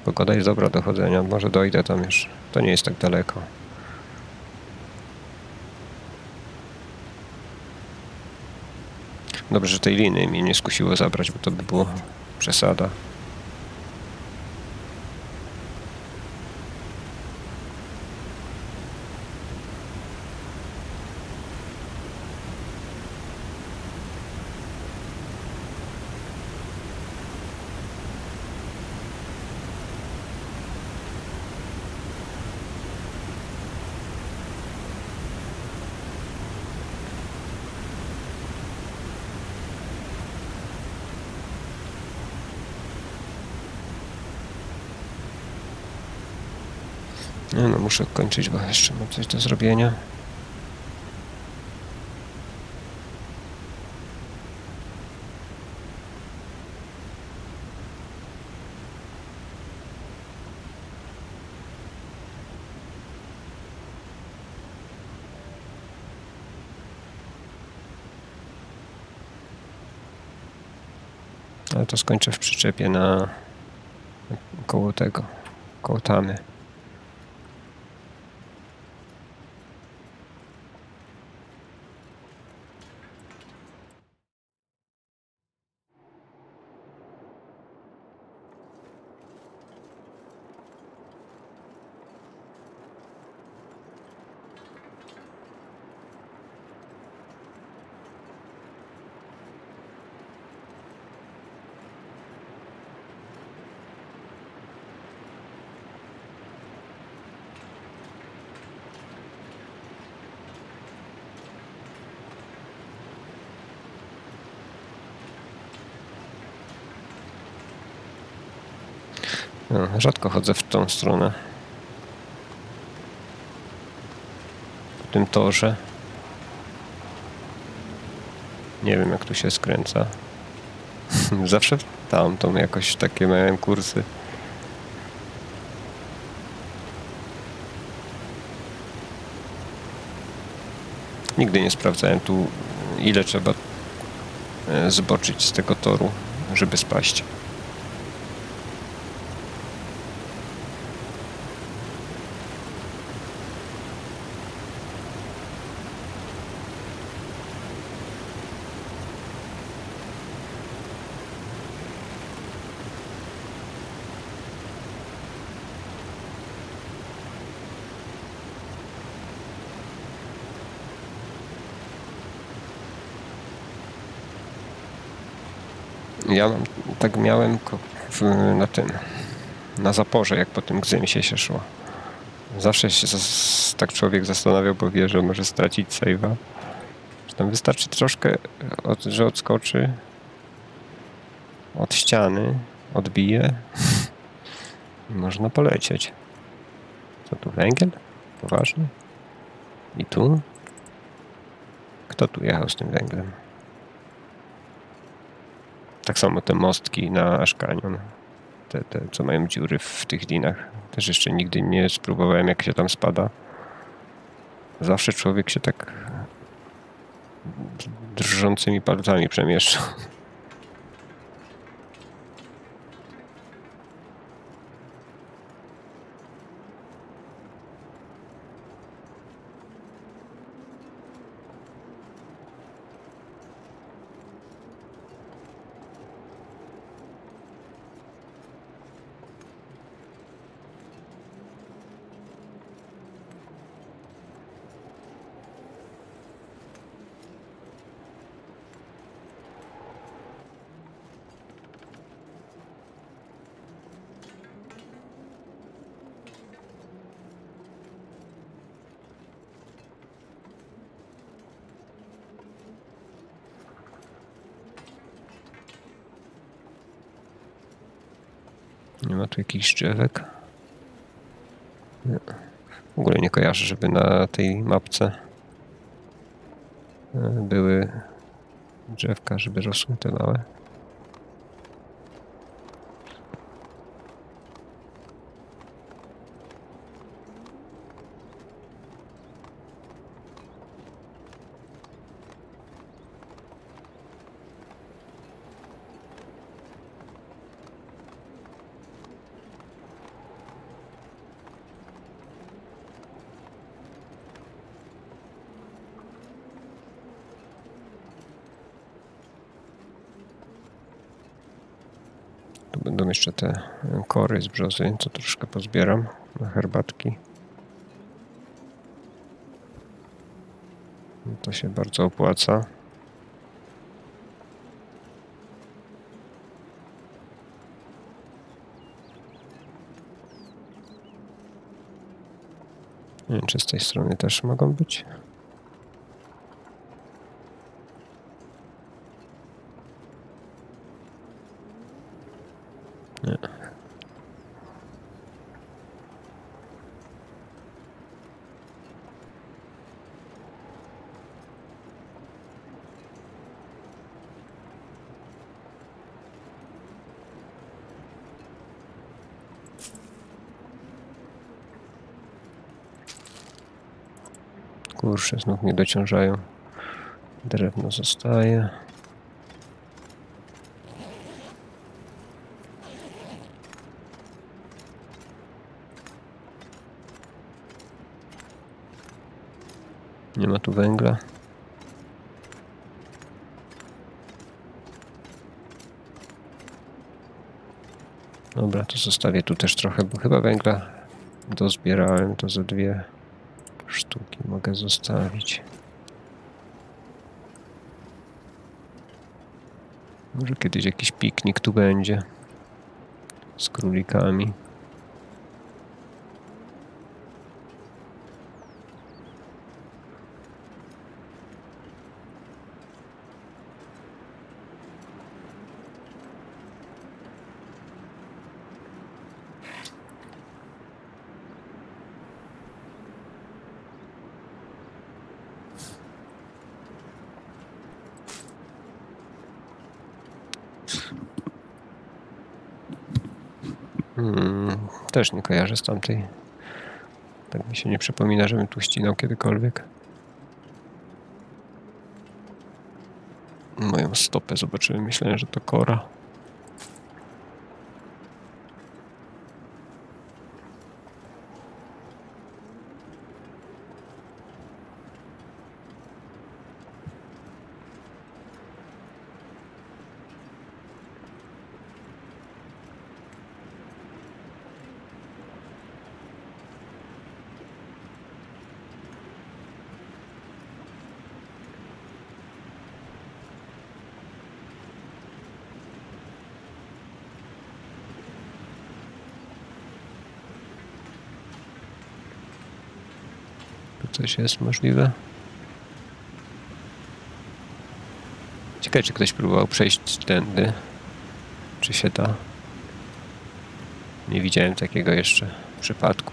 Pogoda jest dobra do chodzenia. Może dojdę tam już. To nie jest tak daleko. Dobrze, że tej liny mnie nie skusiło zabrać, bo to by było przesada. Nie no, muszę kończyć, bo jeszcze mam coś do zrobienia. Ale to skończę w przyczepie na koło tego, koło tamy. No, rzadko chodzę w tą stronę. Po tym torze. Nie wiem jak tu się skręca. Zawsze tam, to jakoś takie miałem kursy. Nigdy nie sprawdzałem tu ile trzeba e, zboczyć z tego toru, żeby spaść. Ja mam, tak miałem w, na tym, na zaporze, jak po tym gzymsie się szło. Zawsze się tak człowiek zastanawiał, bo wie, że może stracić save'a. Że tam wystarczy troszkę, od, że odskoczy od ściany, odbije i można polecieć. Co tu, węgiel? Poważnie? I tu? Kto tu jechał z tym węglem? Tak samo te mostki na Ashkanion. Te, te, co mają dziury w tych linach. Też jeszcze nigdy nie spróbowałem, jak się tam spada. Zawsze człowiek się tak drżącymi palcami przemieszcza. Nie ma tu jakichś drzewek. Nie. W ogóle nie kojarzę, żeby na tej mapce e, były drzewka, żeby rosły te małe. Będą jeszcze te kory z brzozy, co troszkę pozbieram na herbatki. To się bardzo opłaca. Nie wiem, czy z tej strony też mogą być. Kurczę, znów mnie dociążają. Drewno zostaje. Nie ma tu węgla. Dobra, to zostawię tu też trochę, bo chyba węgla dozbierałem. To za dwie mogę zostawić. Może kiedyś jakiś piknik tu będzie z królikami. Hmm, też nie kojarzę z tamtej. Tak mi się nie przypomina, żebym tu ścinał kiedykolwiek. Moją stopę zobaczyłem, myślałem, że to kora. Tu coś jest możliwe. Ciekawe, czy ktoś próbował przejść tędy. Czy się da? Nie widziałem takiego jeszcze przypadku.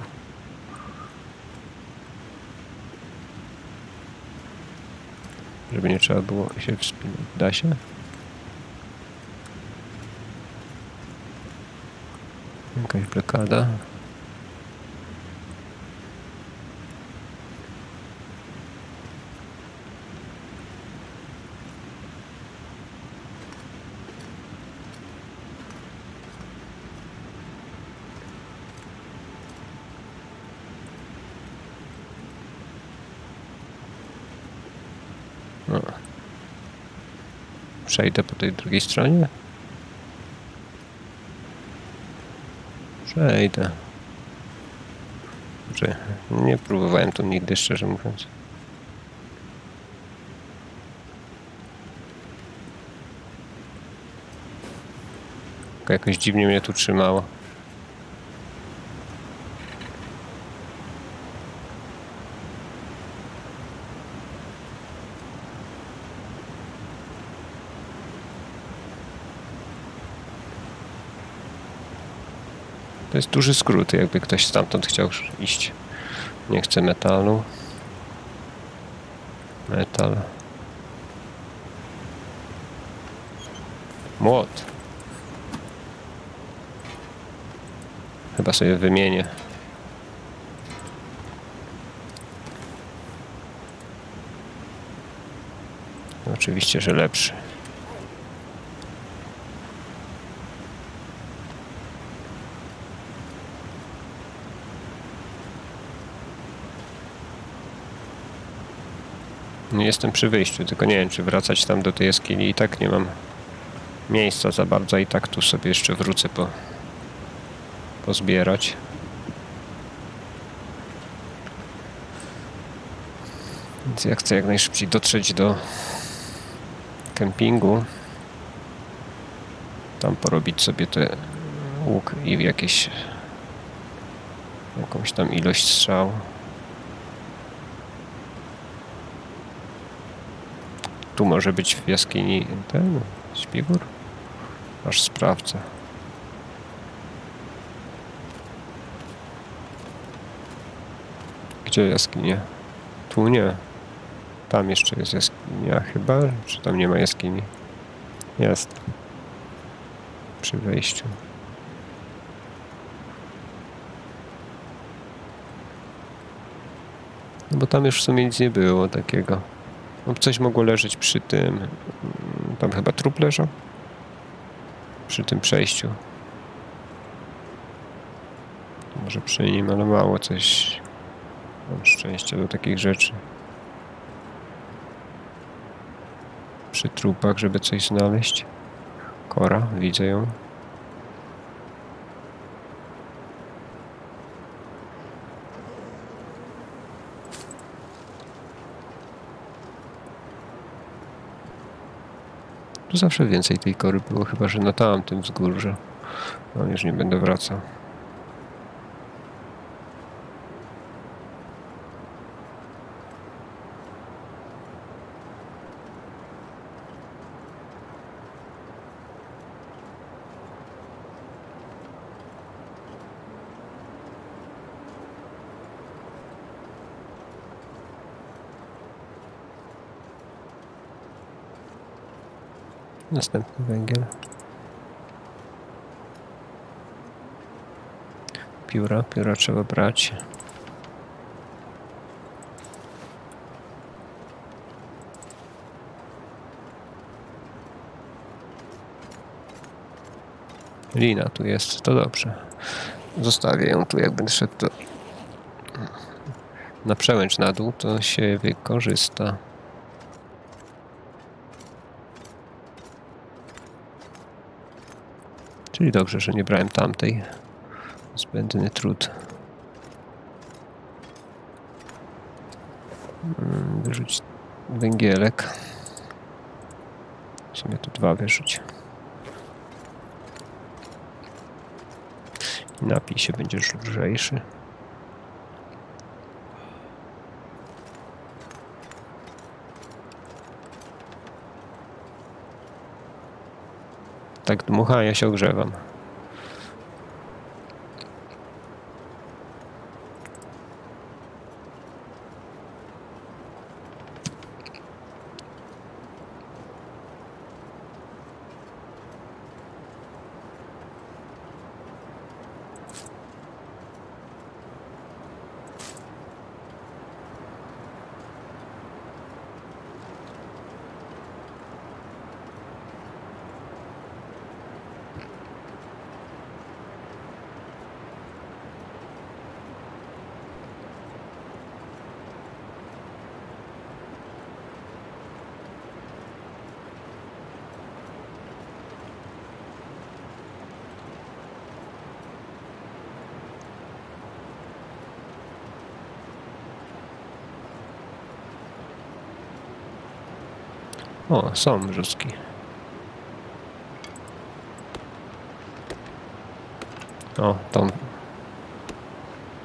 Żeby nie trzeba było się wspinać. Da się? Jakaś blokada. No. Przejdę po tej drugiej stronie? Przejdę. Że nie próbowałem tu nigdy, szczerze mówiąc. Jakoś dziwnie mnie tu trzymało. To jest duży skrót, jakby ktoś stamtąd chciał iść. Nie chce metalu. Metal. Młot. Chyba sobie wymienię. Oczywiście, że lepszy. Jestem przy wyjściu, tylko nie wiem, czy wracać tam do tej jaskini. I tak nie mam miejsca za bardzo. I tak tu sobie jeszcze wrócę po, pozbierać. Więc ja chcę jak najszybciej dotrzeć do kempingu. Tam porobić sobie te łuk i jakieś jakąś tam ilość strzał. Tu może być w jaskini ten śpiwór? Aż sprawdzę. Gdzie jaskinie? Tu nie. Tam jeszcze jest jaskinia chyba, czy tam nie ma jaskini? Jest. Przy wejściu. No bo tam już w sumie nic nie było takiego. No, coś mogło leżeć przy tym. mm, Tam chyba trup leżał? Przy tym przejściu. Może przy nim, ale mało coś. Mam szczęście do takich rzeczy. Przy trupach, żeby coś znaleźć. Kora, widzę ją. Zawsze więcej tej kory było, chyba że na tamtym wzgórzu. No już nie będę wracał. Następny węgiel. Pióra, pióra trzeba brać. Lina tu jest, to dobrze. Zostawię ją tu, jak szedł na przełęcz na dół, to się wykorzysta. Czyli dobrze, że nie brałem tamtej. Zbędny trud. Mm, Wyrzuć węgielek. W sumie tu dwa wyrzuć. Napij się, będziesz lżejszy. Tak dmucha, ja się ogrzewam. Są brzuski. O, tą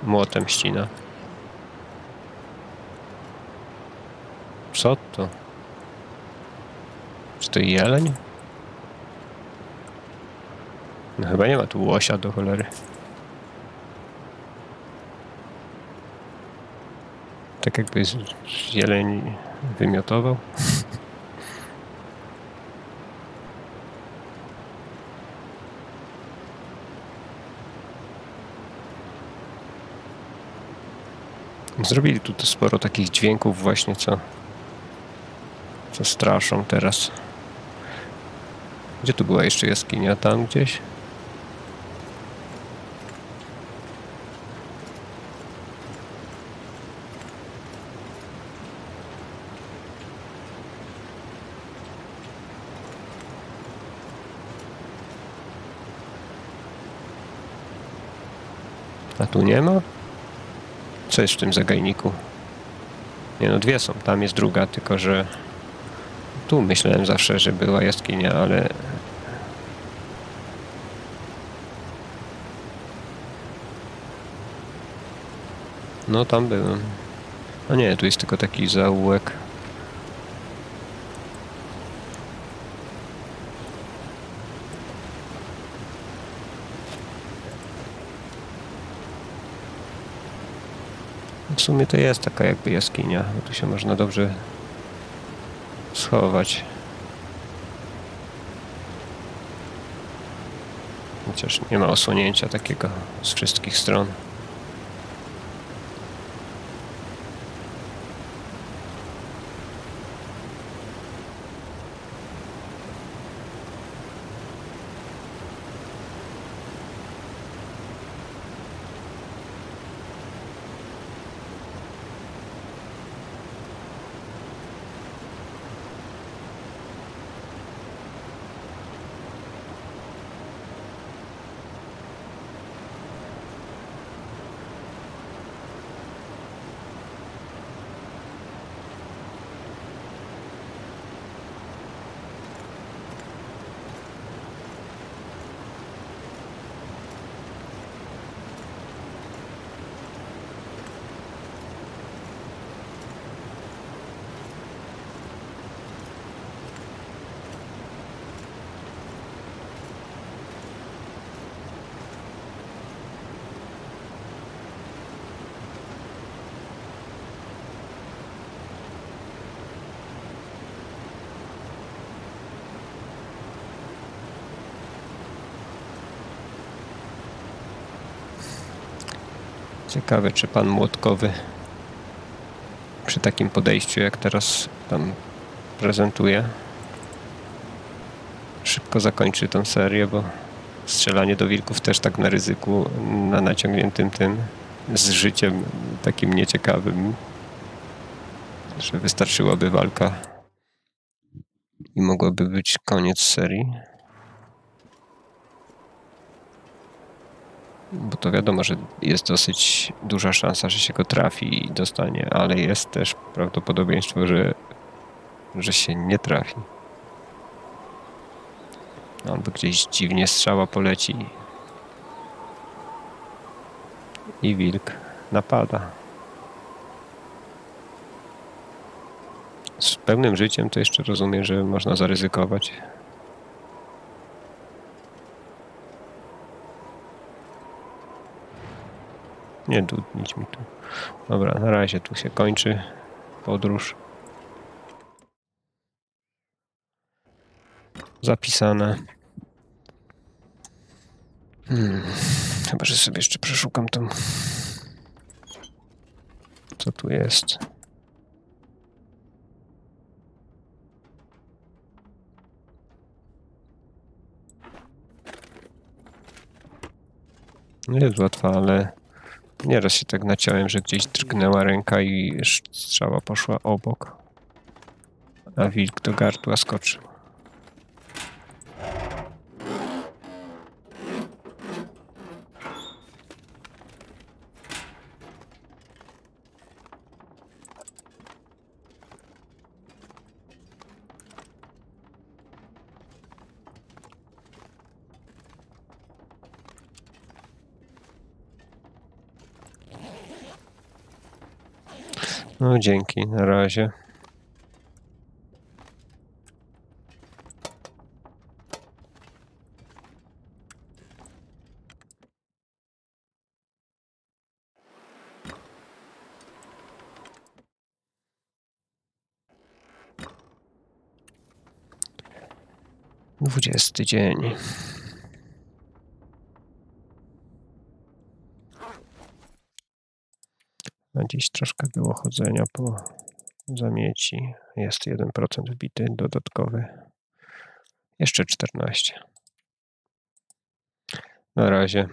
młotem ścina. Co to? Czy to jeleń? No chyba nie ma tu łosia do cholery. Tak jakby z- jeleń wymiotował. Zrobili tu sporo takich dźwięków właśnie, co, co straszą teraz. Gdzie tu była jeszcze jaskinia? Tam gdzieś? A tu nie ma? Co jest w tym zagajniku? Nie no, dwie są. Tam jest druga, tylko że tu myślałem zawsze, że była jaskinia, ale no tam byłem. A nie, tu jest tylko taki zaułek. W sumie to jest taka jakby jaskinia, tu się można dobrze schować. Chociaż nie ma osłonięcia takiego z wszystkich stron. Ciekawe, czy pan Młotkowy przy takim podejściu, jak teraz tam prezentuje, szybko zakończy tą serię, bo strzelanie do wilków też tak na ryzyku, na naciągniętym tym, z życiem takim nieciekawym, że wystarczyłaby walka i mogłoby być koniec serii. Bo to wiadomo, że jest dosyć duża szansa, że się go trafi i dostanie, ale jest też prawdopodobieństwo, że, że się nie trafi. Albo gdzieś dziwnie strzała poleci i wilk napada. Z pełnym życiem to jeszcze rozumiem, że można zaryzykować. Nie dudnić mi tu. Dobra, na razie tu się kończy podróż. Zapisane. Hmm. Chyba, że sobie jeszcze przeszukam tam. Co tu jest? Nie jest łatwa, ale nieraz się tak naciąłem, że gdzieś drgnęła ręka i strzała poszła obok. A wilk do gardła skoczył. Dzięki, na razie. Dwudziesty dzień. Dziś troszkę było chodzenia po zamieci. Jest 1% wbity dodatkowy. Jeszcze 14. Na razie.